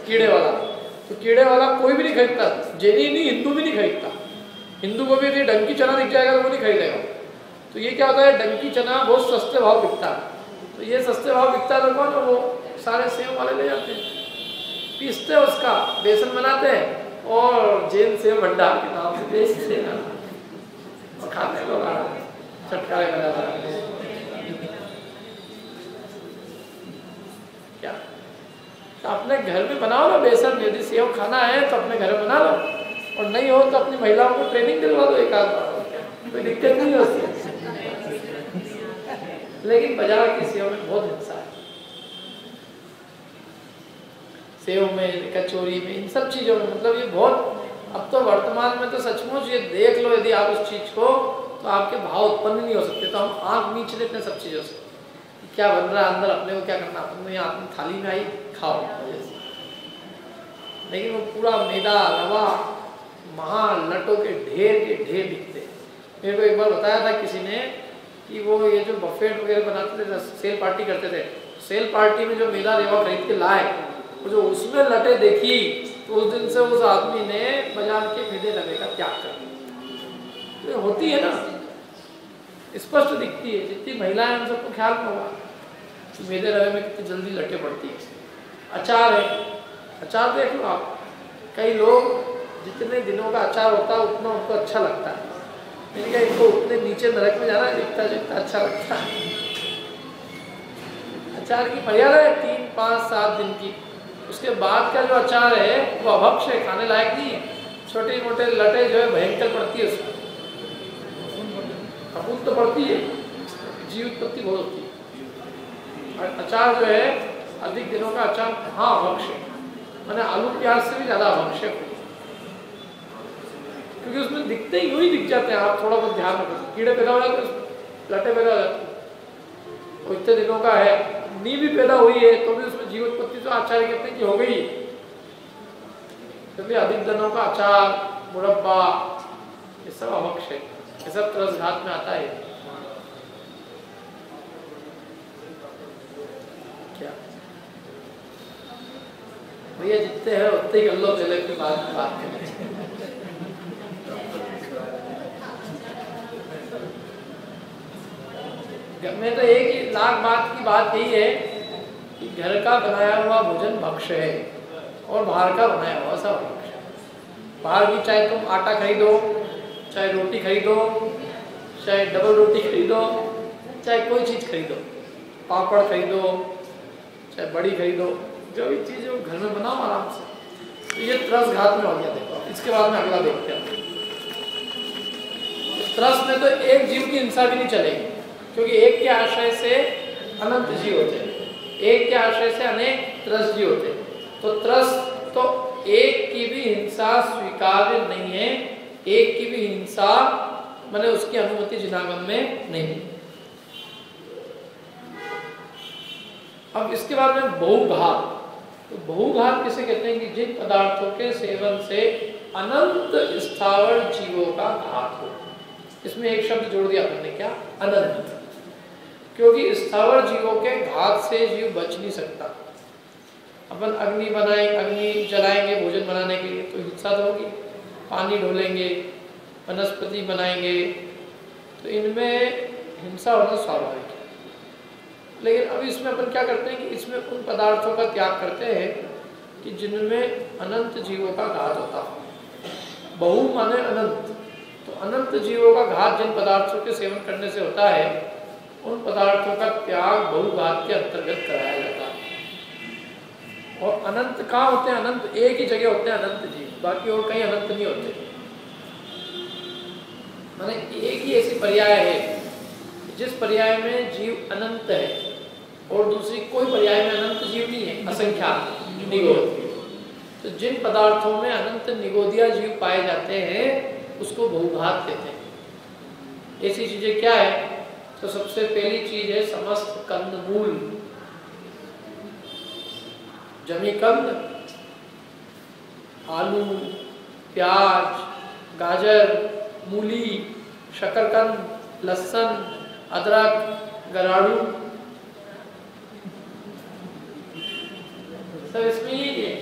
कीड़े वाला। तो कीड़े वाला कोई भी नहीं खरीदता, जैनी नहीं, हिंदू भी नहीं खरीदता। हिंदू को भी डंकी चना दिख जाएगा तो वो नहीं खरीदेगा। तो ये क्या होता है, डंकी चना बहुत सस्ते भाव बिकता है। तो ये सस्ते भाव बिकता है तो वो सारे सेव वाले ले जाते हैं। पीसते हैं उसका, बेसन बनाते हैं और जैन सेव भंडार के नाम से बेचते हैं। और खाते हैं लोग चटकारे बना क्या? तो अपने घर में बनाओ ना बेसन यदि सेव खाना है तो अपने घर में बना लो। और नहीं हो तो अपनी महिलाओं को ट्रेनिंग दिलवा दो एक आध कोई दिक्कत नहीं होती लेकिन बाज़ार की सेव में बहुत हिंसा है। सेव में, कचौरी में, इन सब चीज़ों में मतलब ये बहुत, अब तो वर्तमान में तो सचमुच ये देख लो यदि आप उस चीज़ को तो आपके भाव उत्पन्न नहीं हो सकते। तो हम आँख नीच लेते हैं सब चीज़ों से। क्या बन रहा है अंदर? अपने को क्या करना अपन यहाँ थाली में आई खाओ। लेकिन वो पूरा मैदा, रवा महा लटों के ढेर के ढेर दिखते। मेरे को एक बार बताया था किसी ने कि वो ये जो बफेट वगैरह बनाते थे सेल पार्टी करते थे सेल पार्टी में जो मैदा, रेवा खरीद के लाए वो जो उसमें लटे देखी तो उस दिन से उस आदमी ने बाज़ार के फेदे लगे का त्याग कर तो होती है ना। स्पष्ट दिखती है। जितनी महिलाएँ उन सबको ख्याल में होगा। कि मेरे रवे में कितनी जल्दी लटे पड़ती है। अचार है। अचार देख लो आप। कई लोग जितने दिनों का अचार होता है, उतना उनको अच्छा लगता है। मैंने कहा, इनको उतने नीचे नरक में जाना जितना जितना अच्छा लगता है। अचार की मर्यादा है तीन, पाँच, सात दिन की। उसके बाद का जो अचार है, वो अभक्ष है, खाने लायक नहीं है। छोटे मोटे लटे जो है, भयंकर पड़ती है उसमें। फफूंद तो पड़ती है, जीव उत्पत्ति बहुत होती है। अचार जो है, अधिक दिनों का अचार हाँ अभक्ष है मैंने आलू प्याज से भी ज़्यादा अभक्ष है। क्योंकि उसमें दिखते ही वही दिख जाते हैं, आप थोड़ा बहुत ध्यान रखो। कीड़े पैदा हो जाते हैं लटे पैदा हो जाते हैं। इतने दिनों का है नी भी पैदा हुई है तो भी उसमें जीव उत्पत्ति तो आचार्य कहते हैं कि हो गई। क्योंकि अधिक दिनों का अचार, मुरब्बा, ये सब अभक्ष है। ये सब तरस घात में आता है। भैया, जितने हैं, उतने ही लो पहले की बात बात करें। में तो एक ही लाख बात की बात यही है कि घर का बनाया हुआ भोजन भक्ष है और बाहर का बनाया हुआ सब भक्ष है। बाहर भी चाहे तुम आटा खरीदो, चाहे रोटी खरीदो, चाहे डबल रोटी खरीदो, चाहे कोई चीज़ खरीदो, पापड़ खरीदो, चाहे बड़ी खरीदो जो भी चीज़ घर में बनाओ आराम से। तो ये त्रस घात में हो गया, देखो। इसके बाद में अगला देखते हैं। त्रस में तो एक जीव की हिंसा भी नहीं चलेगी, क्योंकि एक के आश्रय से अनंत जीव होते हैं। एक के आश्रय से अनेक त्रस जीव होते हैं। तो त्रस तो एक की भी हिंसा स्वीकार्य नहीं है। एक की भी हिंसा मैंने उसकी अनुमति जिनागम में नहीं अब इसके बाद में बहुघात तो बहुघात किसे कहते हैं कि जिन पदार्थों के सेवन से अनंत स्थावर जीवों का घात हो। इसमें एक शब्द जोड़ दिया हमने क्या? अनंत। क्योंकि स्थावर जीवों के घात से जीव बच नहीं सकता। अपन अग्नि बनाए, अग्नि जलाएँगे भोजन बनाने के लिए तो हिंसा तो होगी। पानी ढोलेंगे, वनस्पति बनाएँगे तो इनमें हिंसा होना स्वाभाविक लेकिन अब इसमें अपन क्या करते हैं कि इसमें उन पदार्थों का त्याग करते हैं कि जिनमें अनंत जीवों का घात होता हो। बहु माने अनंत। तो अनंत जीवों का घात जिन पदार्थों के सेवन करने से होता है, उन पदार्थों का त्याग बहुघात के अंतर्गत कराया जाता है। और अनंत कहाँ होते हैं? अनंत एक ही जगह होते हैं अनंत जीव। बाकी और कहीं अनंत नहीं होते। माने एक ही ऐसी पर्याय है जिस पर्याय में जीव अनंत है। और दूसरी, कोई पर्याय में अनंत जीव नहीं है, असंख्या तो जिन पदार्थों में अनंत निगोदिया जीव पाए जाते हैं, उसको बहुघात कहते हैं। ऐसी चीज़ें क्या है? तो सबसे पहली चीज़ है समस्त कंदमूल जमी कंद, आलू, प्याज, गाजर, मूली, शकरकंद, लहसुन, अदरक, गराड़ू। सब इसमें ही है।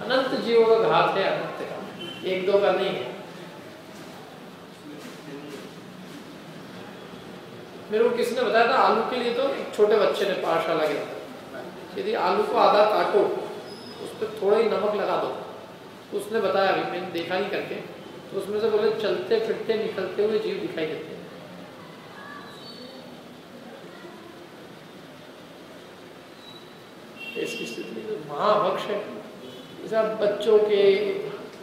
अनंत जीवों का घात है अनंत का। एक दो का नहीं है। मेरे को किसने बताया था? आलू के लिए तो एक छोटे बच्चे ने पाठशाला के यदि आलू को आधा काटो, उस पर थोड़ा ही नमक लगा दो। उसने बताया, अभी मैंने देखा नहीं करके। तो उसमें से बोले चलते फिरते निकलते हुए जीव दिखाई देते हैं इसकी स्थिति तो महाभक्ष है। जैसे बच्चों के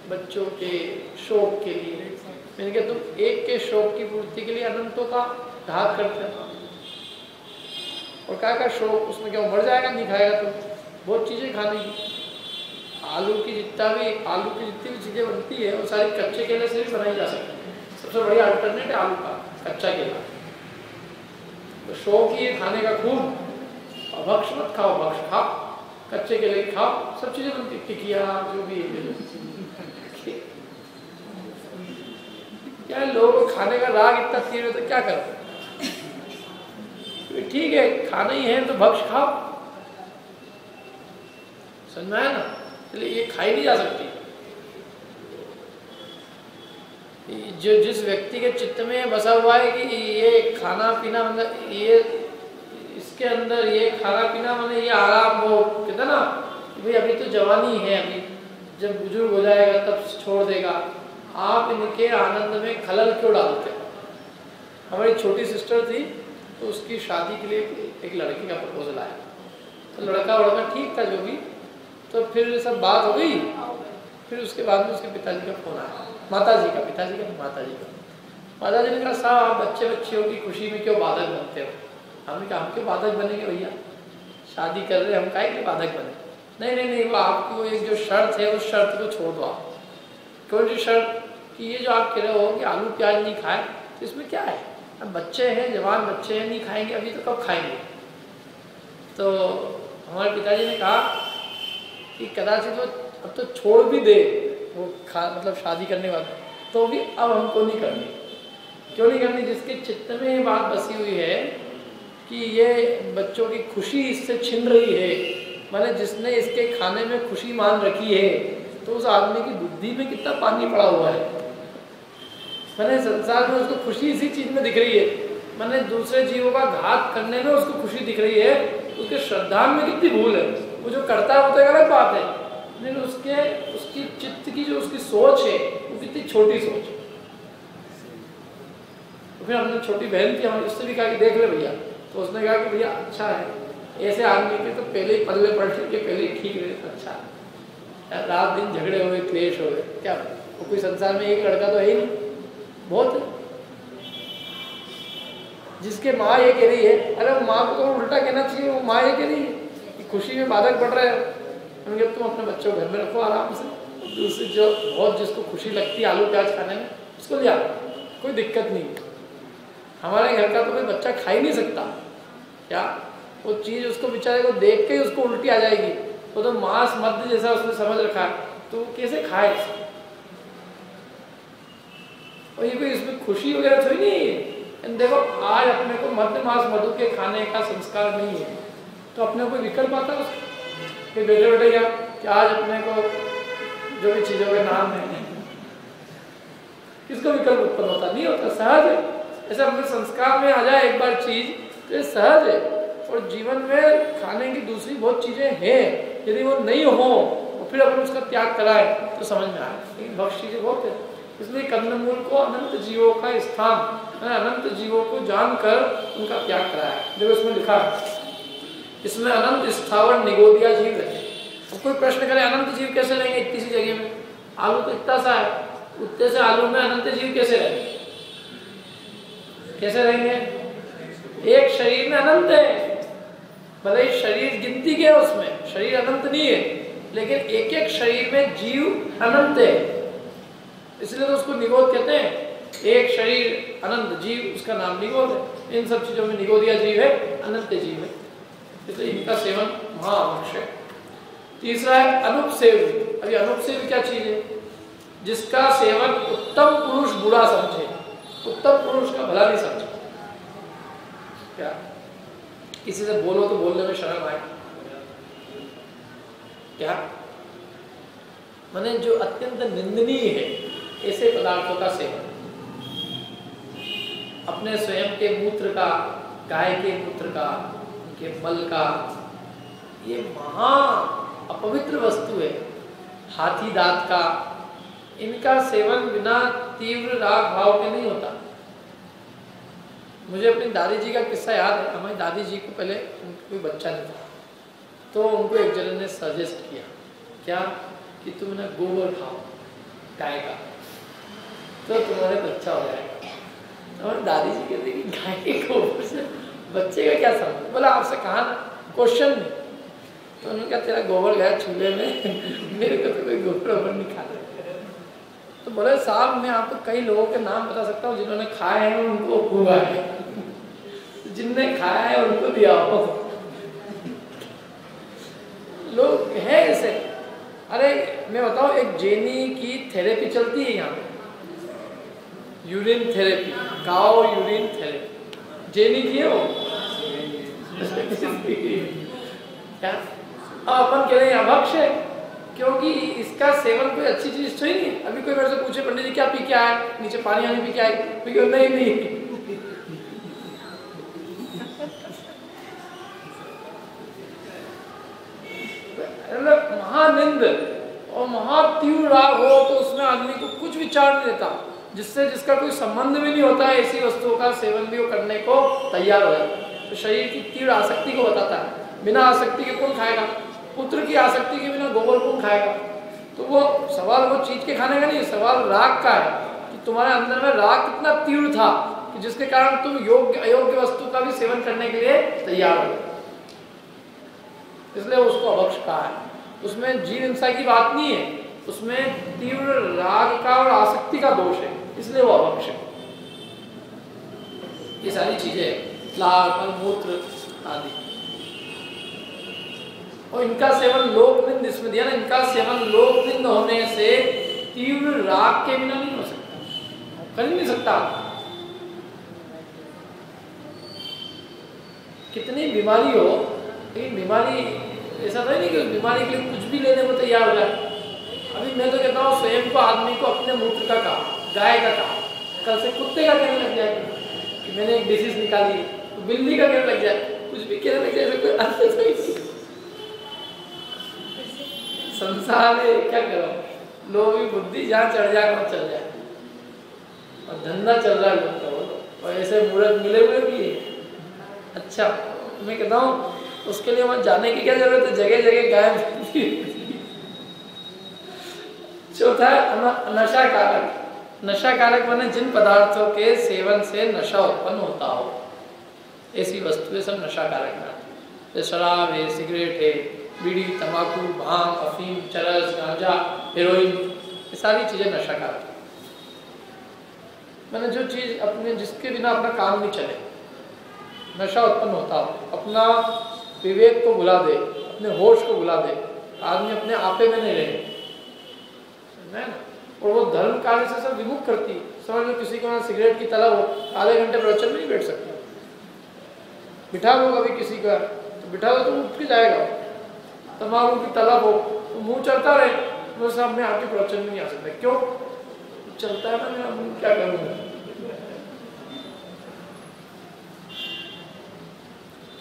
बच्चों के शौक के लिए मैंने कहा, तुम एक के शौक की पूर्ति के लिए अनंतों का घात करते हैं। और क्या का शौक, उसमें क्या मर जाएगा नहीं खाएगा तो बहुत चीज़ें खाने की। आलू की जितना भी, आलू की जितनी भी चीज़ें बनती है, वो सारी कच्चे केले से भी बनाई जा सकती है। सबसे बढ़िया अल्टरनेट है आलू का, कच्चा केला। तो शौक ही है खाने का खूब और भक्ष मत खाओ, भक्ष खाओ। कच्चे केले खाओ, सब चीज़ें बनती टिकिया, जो भी है। क्या लोगों को खाने का राग इतना तीव्र तो क्या करो? ठीक है, खाना ही है तो भक्ष खाओ। समझ आया ना? इसलिए ये खाई नहीं जा सकती। जो जिस व्यक्ति के चित्त में बसा हुआ है कि ये खाना पीना मतलब ये इसके अंदर ये खाना पीना मैंने ये आराम वो कहते ना भाई अभी तो जवानी है अभी। जब बुज़ुर्ग हो जाएगा तब छोड़ देगा। आप इनके आनंद में खलल क्यों डालते हमारी छोटी सिस्टर थी तो उसकी शादी के लिए एक लड़की का प्रपोजल आया। तो लड़का वड़का ठीक था जो भी तो फिर सब बात हो गई। फिर उसके बाद में उसके पिताजी का फ़ोन आया। माता जी का, पिताजी का माता जी का। माता जी ने कहा, साहब आप बच्चे बच्चियों की खुशी में क्यों बाधक बनते हो? हमने कहा हम क्यों बाधक बनेंगे भैया। शादी कर रहे हम काहे के बाधक बने? नहीं नहीं नहीं, वो आपको एक जो शर्त है, उस शर्त को छोड़ दो आप। कौन सी शर्त कि ये जो आप कह रहे हो कि आलू प्याज नहीं खाए तो इसमें क्या है? अब बच्चे हैं, जवान बच्चे हैं, नहीं खाएँगे, अभी तो कब खाएँगे? तो हमारे पिताजी ने कहा कि कदाचित वो अब तो छोड़ भी दे वो खा मतलब शादी करने वाला तो भी अब हमको नहीं करनी। क्यों नहीं करनी? जिसके चित्त में ये बात बसी हुई है कि ये बच्चों की खुशी इससे छिन रही है। मैंने जिसने इसके खाने में खुशी मान रखी है तो उस आदमी की बुद्धि में कितना पानी पड़ा हुआ है। मैंने संसार में उसको खुशी इसी चीज़ में दिख रही है। मैंने दूसरे जीवों का घात करने में उसको खुशी दिख रही है। उसके श्रद्धा में कितनी भूल है। वो जो करता है, वो तो अलग बात है। लेकिन उसके, उसकी चित्त की जो उसकी सोच है, वो कितनी छोटी सोच है। तो फिर हमने छोटी बहन की हमने उससे भी कहा कि देख ले भैया तो उसने कहा कि भैया अच्छा है। ऐसे आदमी के तो पहले ही पल्ले पड़ के पहले ही ठीक रहे अच्छा रात दिन झगड़े हुए, क्लेश हो गए क्या, वो कोई संसार में एक लड़का तो है ही नहीं। बहुत जिसके माँ ये कह रही है, अरे माँ को तो उल्टा कहना चाहिए, वो माँ ये कह रही है कि खुशी में बाधक पड़ रहा है। उनके तुम अपने बच्चों घर में रखो आराम से। दूसरी जो, बहुत जिसको खुशी लगती है आलू प्याज खाने में, उसको ले कोई दिक्कत नहीं। हमारे घर का तो कोई बच्चा खा ही नहीं सकता। क्या? वो चीज़ उसको बेचारे को देख के ही उसको उल्टी आ जाएगी। वो तो मांस मध्य जैसा उसने समझ रखा। तो वो कैसे खाए और ये कोई इसमें खुशी वगैरह थोड़ी नहीं है? देखो, आज अपने को मध्य मांस मधु के खाने का संस्कार नहीं है। तो अपने कोई विकल्प आता है उसको? बेटे बेटे, क्या? कि आज अपने को जो भी चीज़ों के नाम है। किसको विकल्प उत्पन्न होता? नहीं होता, सहज है। ऐसा अपने संस्कार में आ जाए एक बार चीज़ ये सहज है। और जीवन में खाने की दूसरी बहुत चीज़ें हैं। यदि वो नहीं हो तो फिर अपन उसका त्याग कराए तो समझ में आए। लेकिन भक्ष चीज़ें बहुत है। इसलिए कंदमूल को अनंत जीवों का स्थान अनंत जीवों को जानकर उनका त्याग कराया देखो इसमें लिखा इसमें अनंत स्थावर निगोदिया जीव है कोई प्रश्न करे, अनंत जीव कैसे रहेंगे इतनी सी जगह में? आलू तो इतना सा है। उतने से आलू में अनंत जीव कैसे रहेंगे? कैसे रहेंगे? एक शरीर में अनंत है। भले ही शरीर गिनती के उसमें, शरीर अनंत नहीं है, लेकिन एक एक शरीर में जीव अनंत है। इसलिए तो उसको निगोद कहते हैं। एक शरीर अनंत, जीव, उसका नाम निगोद है। इन सब चीज़ों में निगोदिया जीव है, अनंत जीव है। इसलिए इनका सेवन महावंश है। तीसरा है अनुपसेव। अभी अनुपसेव क्या चीज़ है? जिसका सेवन उत्तम पुरुष बुरा समझे। उत्तम पुरुष का भला नहीं समझे। क्या? किसी से बोलो तो बोलने में शर्म आए। क्या? मैंने जो अत्यंत निंदनीय है, ऐसे पदार्थों का सेवन। अपने स्वयं के मूत्र का, गाय के मूत्र का, उनके मल का, ये महा अपवित्र वस्तु है। हाथी दांत का, इनका सेवन बिना तीव्र राग भाव के नहीं होता। मुझे अपनी दादी जी का किस्सा याद है। हमारी दादी जी को पहले उनका कोई बच्चा नहीं था। तो उनको एक जन ने सजेस्ट किया, क्या? कि तुम ना गोबर खाओ, गाय का। तो तुम्हारे बच्चा हो जाएगा। हमारी दादी जी कहते कि गाय के गोबर से बच्चे का क्या समझ बोला, आपसे कहा ना क्वेश्चन तो उन्होंने कहा, तेरा गोबर गया चूल्हे में, मेरे को तो कोई गोबर वोबर नहीं खा तो बोले, साहब, मैं आपको कई लोगों के नाम बता सकता हूँ, जिन्होंने खाए हैं, उनको हुआ है। जिनने खाया है उनको दिया हो लोग हैं ऐसे। अरे, मैं बताऊँ, एक जेनी की थेरेपी चलती है यहाँ urine therapy cow urine therapy jenny की है वो? क्या? अब अपन कह रहे हैं अभक्ष है। क्योंकि इसका सेवन कोई अच्छी चीज़ तो ही। नहीं अभी कोई मेरे से पूछे, पंडित जी, क्या पी के आए नीचे पानी आने पी के आए नहीं नहीं। महानिंद और महातीव्र राग हो तो उसमें आदमी को कुछ विचार नहीं देता, जिससे जिसका कोई संबंध भी नहीं होता है ऐसी वस्तुओं का सेवन भी वो करने को तैयार है तो शरीर की तीव्र आसक्ति को बताता है। बिना आसक्ति के कौन खाएगा? पुत्र की आसक्ति के बिना गोबर कौन खाएगा? तो वो सवाल वो चीज़ के खाने का नहीं, सवाल राग का है कि तुम्हारे अंदर में राग कितना तीव्र था कि जिसके कारण तुम योग्य, अयोग्य वस्तु का भी सेवन करने के लिए तैयार हो इसलिए उसको अवक्ष कहा है। उसमें जीव हिंसा की बात नहीं है। उसमें तीव्र राग का और आसक्ति का दोष है। इसलिए वो अभक्ष ये सारी चीज़ें, लाल मूत्र आदि। और इनका सेवन लोक निंद इसमें दिया ना, इनका सेवन लोक निंद होने से तीव्र राग के बिना नहीं हो सकता। कर ही नहीं सकता। कितनी बीमारी हो, लेकिन बीमारी ऐसा तो नहीं कि बीमारी के लिए कुछ भी लेने को तैयार हो जाए। अभी मैं तो कहता हूँ, स्वयं को आदमी को अपने मूत्र का कहा, गाय का कहा। कल से कुत्ते का कहने लग जाए कि मैंने एक डिसीज निकाली तो बिल्ली का कहने लग जाए, कुछ भी कहने लग जाए कोई अर्थ तो नहीं। संसार में क्या करो? लोगों बुद्धि जहाँ चढ़ जाए, वहाँ चल जाए। और धंधा चल रहा है लोग का, और ऐसे मूर्त मिले हुए भी अच्छा मैं कहता हूँ उसके लिए वहाँ जाने की क्या ज़रूरत है? जगह जगह गायब चौथा नशा कारक नशा कारक माने जिन पदार्थों के सेवन से नशा उत्पन्न होता हो। ऐसी वस्तुएँ सब नशा कारक है शराब है, सिगरेट है, बीड़ी, तंबाकू, भाँग, अफीम, चरस, गांजा हेरोइन ये सारी चीज़ें नशा का मैंने जो चीज़ अपने जिसके बिना अपना काम नहीं चले। नशा उत्पन्न होता हो। अपना विवेक को बुला दे, अपने होश को बुला दे। आदमी अपने आपे में नहीं रहे। और वो धर्म कार्य से सब विमुख करती समझ लो किसी को ना सिगरेट की तलब हो, आधे घंटे प्रवचन में नहीं बैठ सकता। बिठा लो कभी किसी का तो बिठा लो तो उठ के जाएगा। तम्बाकू की तलब हो तो मुँह चलता रहे। वो सब में आके प्रवचन में नहीं आ सकता। क्यों? चलता है ना मेरा मुँह, क्या करूँगा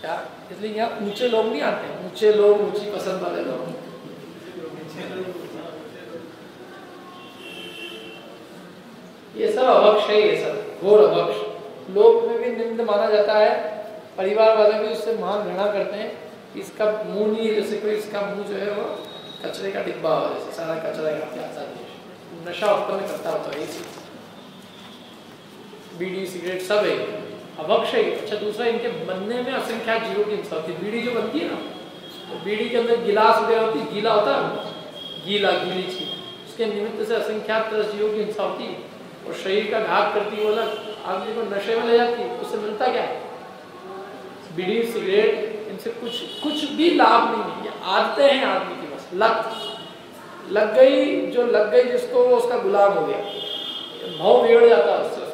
क्या? इसलिए यहाँ ऊँचे लोग नहीं आते ऊँचे लोग, ऊँची पसंद वाले लोग। ये सब अभक्ष है, ये सब घोर अभक्ष लोक में भी निंद माना जाता है। परिवार वाले भी उससे महान घृणा करते हैं इसका मुँह नहीं है, जैसे कोई इसका मुँह जो है वो कचरे का डिब्बा हो, जैसे सारा कचरा का नशा उत्पन्न करता होता है बीड़ी, सिगरेट सब है। अभक्ष है अच्छा दूसरा इनके बनने में असंख्यात जीवों की हिंसा होती है। बीड़ी जो बनती है ना तो बीड़ी के अंदर गिलास वगैरह होती है, गीला होता है गीला, गीली चीज़, उसके निमित्त से असंख्यात जीवों की हिंसा होती और शरीर का घात करती है अलग आदमी को नशे में ले जाती है, उससे मिलता क्या बीड़ी, सिगरेट, इनसे कुछ कुछ भी लाभ नहीं है। ये आदतें हैं आदमी की बस लग लग गई, जो लग गई जिसको उसका गुलाम हो गया। भाव बिगड़ जाता है, उससे।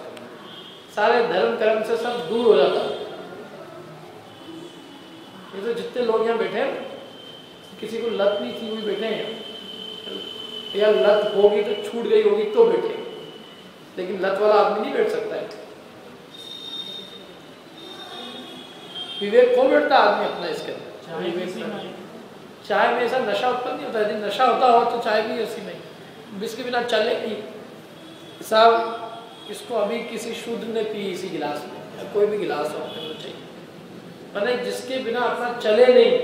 सारे धर्म कर्म से सब दूर हो जाता। है ये तो जितने लोग यहाँ बैठे हैं किसी को लत नहीं थी वो बैठे हैं या लत होगी तो छूट गई होगी तो बैठे। लेकिन लत वाला आदमी नहीं बैठ सकता है। विवेक खो बैठता आदमी अपना इसके अंदर? चाय में ऐसा नशा उत्पन्न नहीं होता। यदि नशा होता हो तो चाय भी ऐसी नहीं। जिसके बिना चले नहीं। साहब इसको अभी किसी शूद्र ने पी इसी गिलास में कोई भी गिलास हो अपने को चाहिए। मैंने जिसके बिना अपना चले नहीं,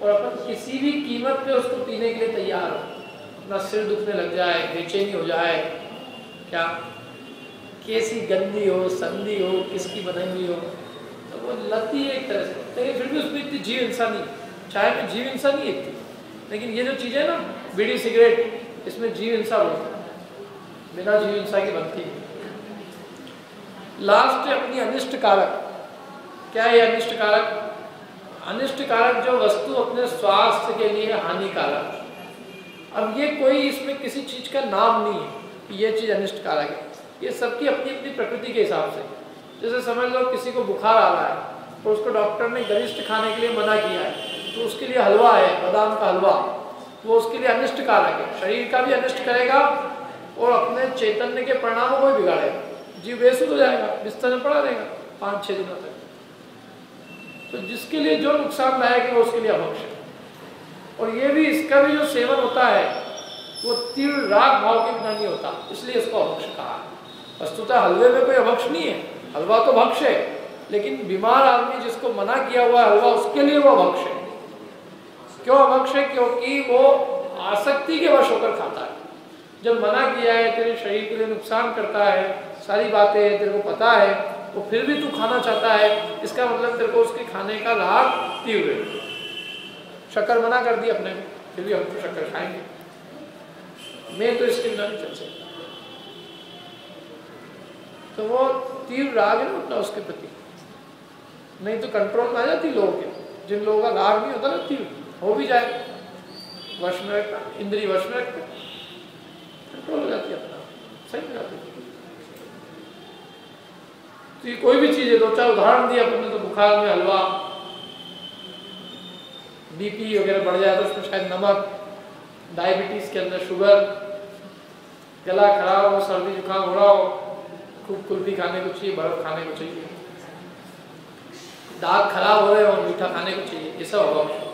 और अपन किसी भी कीमत पे उसको पीने के लिए तैयार हो, अपना सिर दुखने लग जाए, बेचैनी हो जाए, क्या? कैसी गंदी हो, संदी हो, किसकी बनाई हुई हो तो वो लती है एक तरह से। लेकिन फिर भी उसमें इतनी जीव हिंसा नहीं चाय में जीव हिंसा नहीं इतनी, लेकिन ये जो चीज़ें ना, बीड़ी सिगरेट, इसमें जीव हिंसा बहुत है, बिना जीव हिंसा की बनती है। लास्ट अपनी अनिष्ट कारक क्या है अनिष्ट कारक अनिष्ट कारक जो वस्तु अपने स्वास्थ्य के लिए हानिकारक। अब ये कोई इसमें किसी चीज़ का नाम नहीं है कि ये चीज़ अनिष्ट कारक है। ये सबकी अपनी अपनी प्रकृति के हिसाब से। जैसे समझ लो किसी को बुखार आ रहा है तो उसको डॉक्टर ने गरिष्ठ खाने के लिए मना किया है तो उसके लिए हलवा है, बादाम का हलवा। वो उसके लिए अनिष्ट कारक है। शरीर का भी अनिष्ट करेगा और अपने चैतन्य के परिणामों को भी बिगाड़ेगा। जीव बेसुध हो जाएगा, बिस्तर में पड़ा रहेगा पाँच छः दिनों तक। तो जिसके लिए जो नुकसानदायक है वो उसके लिए अभक्ष है और ये भी, इसका भी जो सेवन होता है, वो तीव्र राग भाव के बिना नहीं होता, इसलिए इसको अभक्ष कहा। वस्तुतः हलवे में कोई अभक्ष नहीं है, हलवा तो भक्ष है, लेकिन बीमार आदमी जिसको मना किया हुआ है हलवा, उसके लिए वो अभक्ष है। क्यों अभक्ष है? क्योंकि वो आसक्ति के वश होकर खाता है। जब मना किया है, तेरे शरीर के लिए नुकसान करता है सारी बातें तेरे को पता है वो फिर भी तू खाना चाहता है, इसका मतलब तेरे को उसके खाने का राग तीव्र है। शक्कर मना कर दी अपने, फिर भी हम तो शक्कर खाएँगे। मैं तो इसके बिना नहीं चल सकता। तो वो तीव्र राग है ना अपना उसके प्रति। नहीं तो कंट्रोल में आ जाती लोगों के। जिन लोगों का राग नहीं होता ना तीव्र, हो भी जाए। वश में रखता इंद्री वश में रखता कंट्रोल हो जाती अपना। सही हो जाती है। तो ये कोई भी चीज़ है, दो चार उदाहरण दिया अपने तो बुखार में हलवा बीपी वगैरह बढ़ जाए तो उसमें शायद नमक डायबिटीज़ के अंदर शुगर गला खराब हो, सर्दी जुकाम हो रहा हो, खूब कुल्फी खाने को चाहिए, बर्फ़ खाने को चाहिए, दाग खराब हो रहे हो, मीठा खाने को चाहिए, ये सब अभाव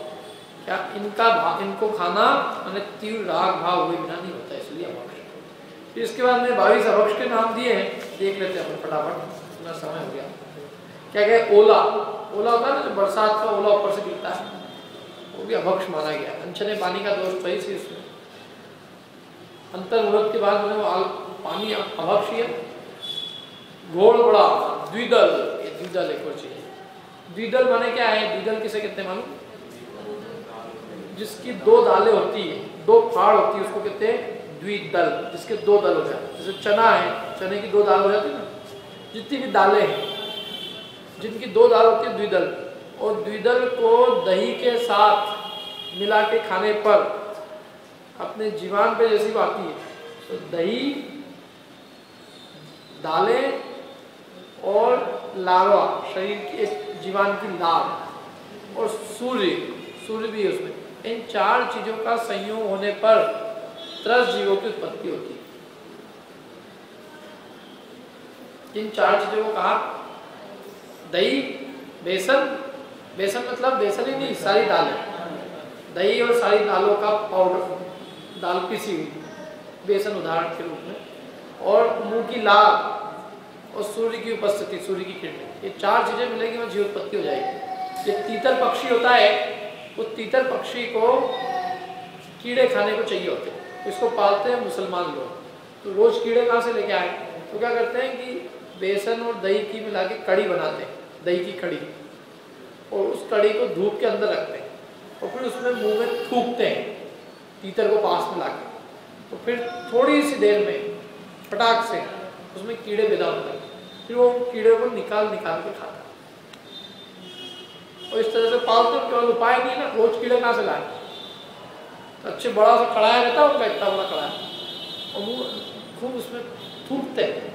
क्या इनका भाव इनको खाना मैंने तीव्र राग भाव हुए बिना नहीं होता, इसलिए इसके बाद में बाईस अभक्ष के नाम दिए हैं, देख लेते हैं फटाफट। इतना समय हो गया? क्या क्या ओला। ओला होता है ना जो बरसात का ओला ऊपर से गिरता है। वो भी अभक्ष माना गया। अनछने पानी का दोष सही से इसमें अंतर के बाद में वो पानी अभक्ष है घोड़ बड़ा, द्विदल। ये द्विदल एक और चीज़ द्विदल माने क्या है? द्विदल किसे कहते हैं मालूम? जिसकी दो दालें होती है। दो फाड़ होती है, उसको कहते हैं द्विदल। जिसके दो दल हो जाते जैसे चना है, चने की दो दाल हो जाती है ना? जितनी भी दालें हैं, जिनकी दो दाल होती है, द्विदल। और द्विदल को दही के साथ मिला के खाने पर अपने जीवन पे जैसी बात है। तो दही, दालें और लावा, शरीर की एक जीवान की लाभ और सूर्य सूर्य भी है उसमें। इन चार चीज़ों का संयोग होने पर त्रस जीवों की उत्पत्ति होती है। इन चार चीज़ों को कहा। दही, बेसन बेसन मतलब बेसन ही नहीं, सारी दालें। दही और सारी दालों का पाउडर दाल पिसी हुई, बेसन उदाहरण के रूप में। और मुँह की लाल और सूर्य की उपस्थिति, सूर्य की किरणें, ये चार चीज़ें मिलेंगी, वहाँ जीव उत्पत्ति हो जाएगी। ये तीतर पक्षी होता है, वो तीतर पक्षी को कीड़े खाने को चाहिए होते हैं। इसको पालते हैं मुसलमान लोग। तो रोज कीड़े कहाँ से लेके आए? तो क्या करते हैं कि बेसन और दही की मिला के कड़ी बनाते हैं, दही की कड़ी और उस कड़ी को धूप के अंदर रखते हैं और फिर उसमें मुँह में थूकते हैं, तीतर को पास में ला के तो फिर थोड़ी सी देर में, फटाक से, उसमें कीड़े पैदा होते हैं। फिर वो कीड़े को निकाल निकाल के खाता और इस तरह से पालतू केवल उपाय नहीं ना, रोज कीड़े कहाँ से लाए? तो अच्छे बड़ा सा कड़ाया रहता है, उनका इतना बड़ा कड़ाया और वो खूब उसमें थूकते हैं।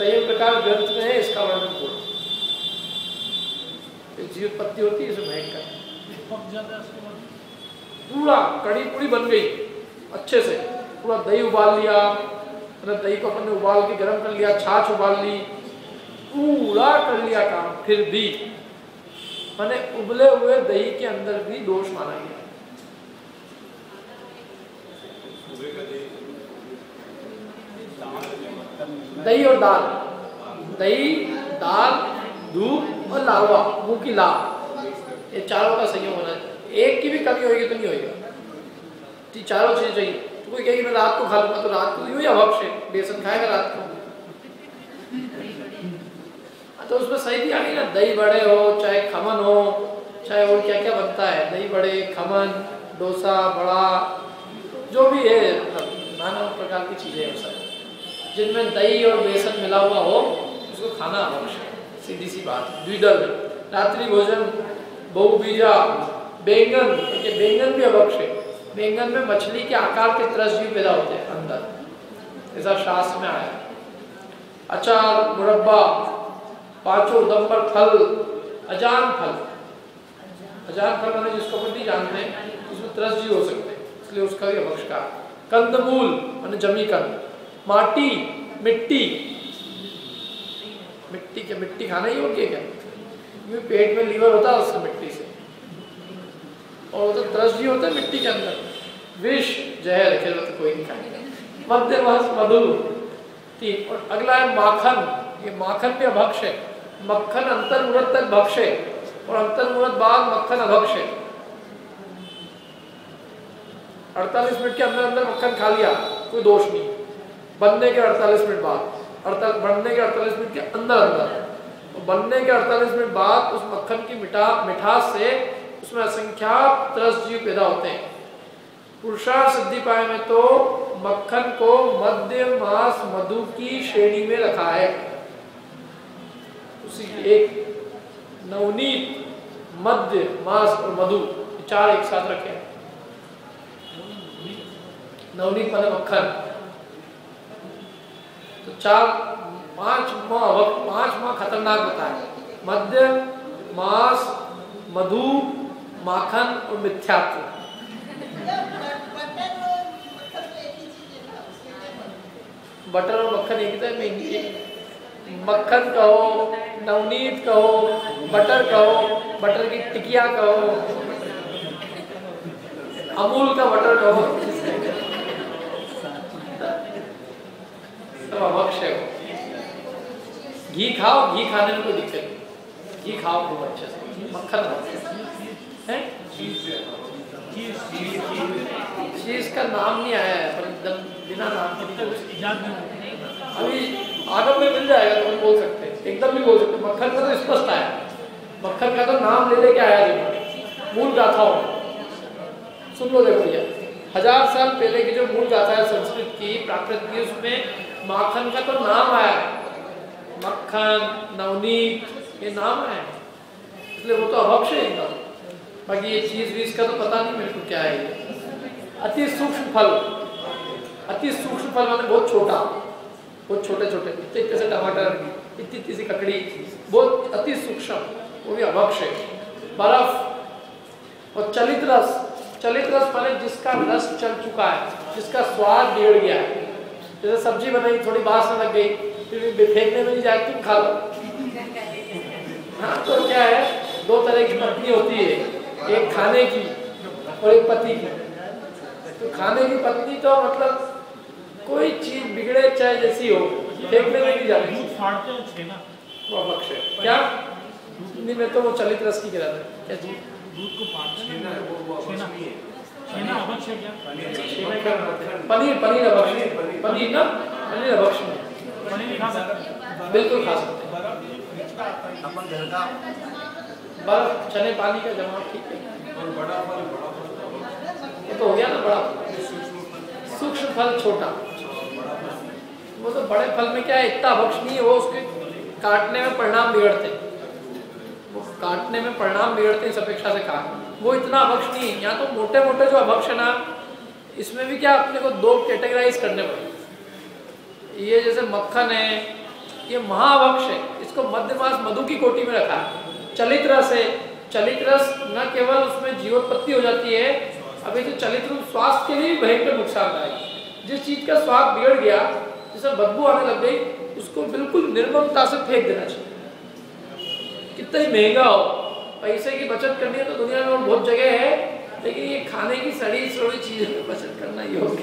संयोग प्रकार ग्रंथ में है इसका वर्णन पूर्ण जीवोत्पत्ति होती है इसमें भयंकर। पूरा कड़ी पूरी बन गई अच्छे से। पूरा दही उबाल लिया मतलब दही को अपन ने उबाल के गर्म कर लिया छाछ उबाल ली पूरा कर लिया काम फिर भी। मैंने उबले हुए दही के अंदर भी दोष माना गया। दही और दाल। दही, दाल, दूध और लावा, मुँह की लाभ ये चारों का संयोग होना चाहिए। एक की भी कमी होगी तो नहीं होगा जी चारों चीज़ें चाहिए। तो कोई कहेगी, मैं रात को खा लूँगा तो रात को यूँ या भक्ष बेसन खाएगा रात को। तो उसमें सही भी आ गई ना। दही बड़े हो, चाहे खमन हो, चाहे और क्या क्या बनता है। दही बड़े, खमन, डोसा, बड़ा, जो भी है मतलब नाना प्रकार की चीज़ें हैं सब। जिनमें दही और बेसन मिला हुआ हो, उसको खाना आवश्यक सीधी सी बात, द्विदल, रात्रि भोजन, बहु बीजा, बैंगन ये बैंगन भी है। बैंगन में मछली के आकार के त्रस भी पैदा होते हैं अंदर। ऐसा शास्त्र में आया। अचार, मुरब्बा, पाँचों दम्बर फल, अजान फल। अजान फल मैंने जिसको अपन नहीं जानते उसमें त्रस जी हो सकते हैं, इसलिए उसका भी अभक्ष का। कंदमूल मैंने जमी कंद माटी, मिट्टी। मिट्टी के मिट्टी खाना ही होगी क्या क्योंकि पेट में लीवर होता है उससे मिट्टी से। और तो त्रस भी होता है मिट्टी के अंदर। विष, जहर खेल तो कोई नहीं खाएगा। मध्य मास मधु। ठीक और अगला है माखन। ये माखन भी अभक्ष है। मक्खन अंतर मुहूर्त तक भक्ष है। और अंतर मुहूर्त बाद मक्खन अभक्ष है। अड़तालीस मिनट के अंदर अंदर मक्खन खा लिया। कोई दोष नहीं। बनने के अड़तालीस मिनट बाद अड़ताल बनने के अड़तालीस मिनट के अंदर अंदर। बनने के अड़तालीस मिनट बाद उस मक्खन की मिठा, मिठास से उसमें असंख्यात त्रस जीव पैदा होते हैं। पुरुषार्थ सिद्धि पाए में तो मक्खन को मध्य मास मधु की श्रेणी में रखा है। उसी एक नवनीत मध्य मास और मधु चार एक साथ रखे। नवनीत माने मक्खन। तो चार, पाँच माह पाँच माह खतरनाक बताए मध्य, मास, मधु, माखन और मिथ्यात्व। बटर और मक्खन एक में मक्खन कहो, नवनीत कहो, बटर कहो, बटर की टिकिया कहो। अमूल का बटर कहो। सब अभक्ष है। घी खाओ, घी खाने में कोई दिक्कत नहीं। घी खाओ खूब अच्छे से। मक्खन चीज़ का नाम नहीं आया है, पर एकदम बिना नाम के अभी आगम में मिल जाएगा तो हम बोल सकते हैं। एकदम नहीं बोल सकते मक्खन का तो स्पष्ट आया। मक्खन का तो नाम ले लेके आया जी मूल गाथाओं सुन लो देखो भैया। हज़ार साल पहले की जो मूल गाथा है संस्कृत की, प्राकृत की, उसमें माखन का तो नाम है। मक्खन, नवनीत, ये नाम है। इसलिए वो तो अभक्ष है। एकदम बाकी ये चीज़ वीज का तो पता नहीं मेरे को क्या है। अति सूक्ष्म फल। अति सूक्ष्म फल मैंने बहुत छोटा। बहुत छोटे छोटे इतने इतने से टमाटर, इतनी इतनी सी ककड़ी। बहुत अति सूक्ष्म। वो भी अभक्ष है। बर्फ़ और चलित रस। चलित रस माने जिसका रस चल चुका है। जिसका स्वाद बिगड़ गया है। जैसे सब्ज़ी बनाई थोड़ी बास में लग गई फिर भी फेंकने में नहीं जाए तुम खा लो। हाँ तो क्या है दो तरह की पत्नी होती है एक खाने की और एक पति की। तो खाने की पत्नी तो मतलब कोई चीज़ बिगड़े चाहे जैसी हो फेंकने में नहीं जाती। छेना वो क्या? हिंदी में तो वो चलित रस की गिरा था। क्या चीज़ दूध को फाड़ते हैं छेना छेना अभक्ष है। पनीर पनीर पनीर ना? पनीर अभक्ष खा सकते बिल्कुल खा सकते हैं। अपन घर का बर्फ़ चने पानी का जमा ठीक है। और बड़ा फल बड़ा फल। तो ये तो हो गया ना बड़ा सूक्ष्म फल छोटा। वो तो बड़े फल में क्या है इतना अभक्ष नहीं है वो उसके काटने में परिणाम बिगड़ते वो काटने में परिणाम बिगड़ते इस अपेक्षा से कहा वो इतना अभक्ष नहीं है। यहाँ तो मोटे मोटे जो अभक्ष है ना, इसमें भी क्या अपने को दो कैटेगराइज करने पड़े। ये जैसे मक्खन है, ये महाअभक्ष है। इसको मध्यमास मधु की कोटि में रखा। चलित रस है। चलित रस न केवल उसमें जीवोत्पत्ति हो जाती है अभी जो चलित रूप स्वास्थ्य के लिए भयंकर नुकसानदायक जिस चीज़ का स्वाद बिगड़ गया, जैसे बदबू आने लग गई, उसको बिल्कुल निर्ममता से फेंक देना चाहिए। कितना ही महँगा हो पैसे की बचत करनी है तो दुनिया में और बहुत जगह है, लेकिन ये खाने की सड़ी सड़ी चीज़ों में बचत करना योग्य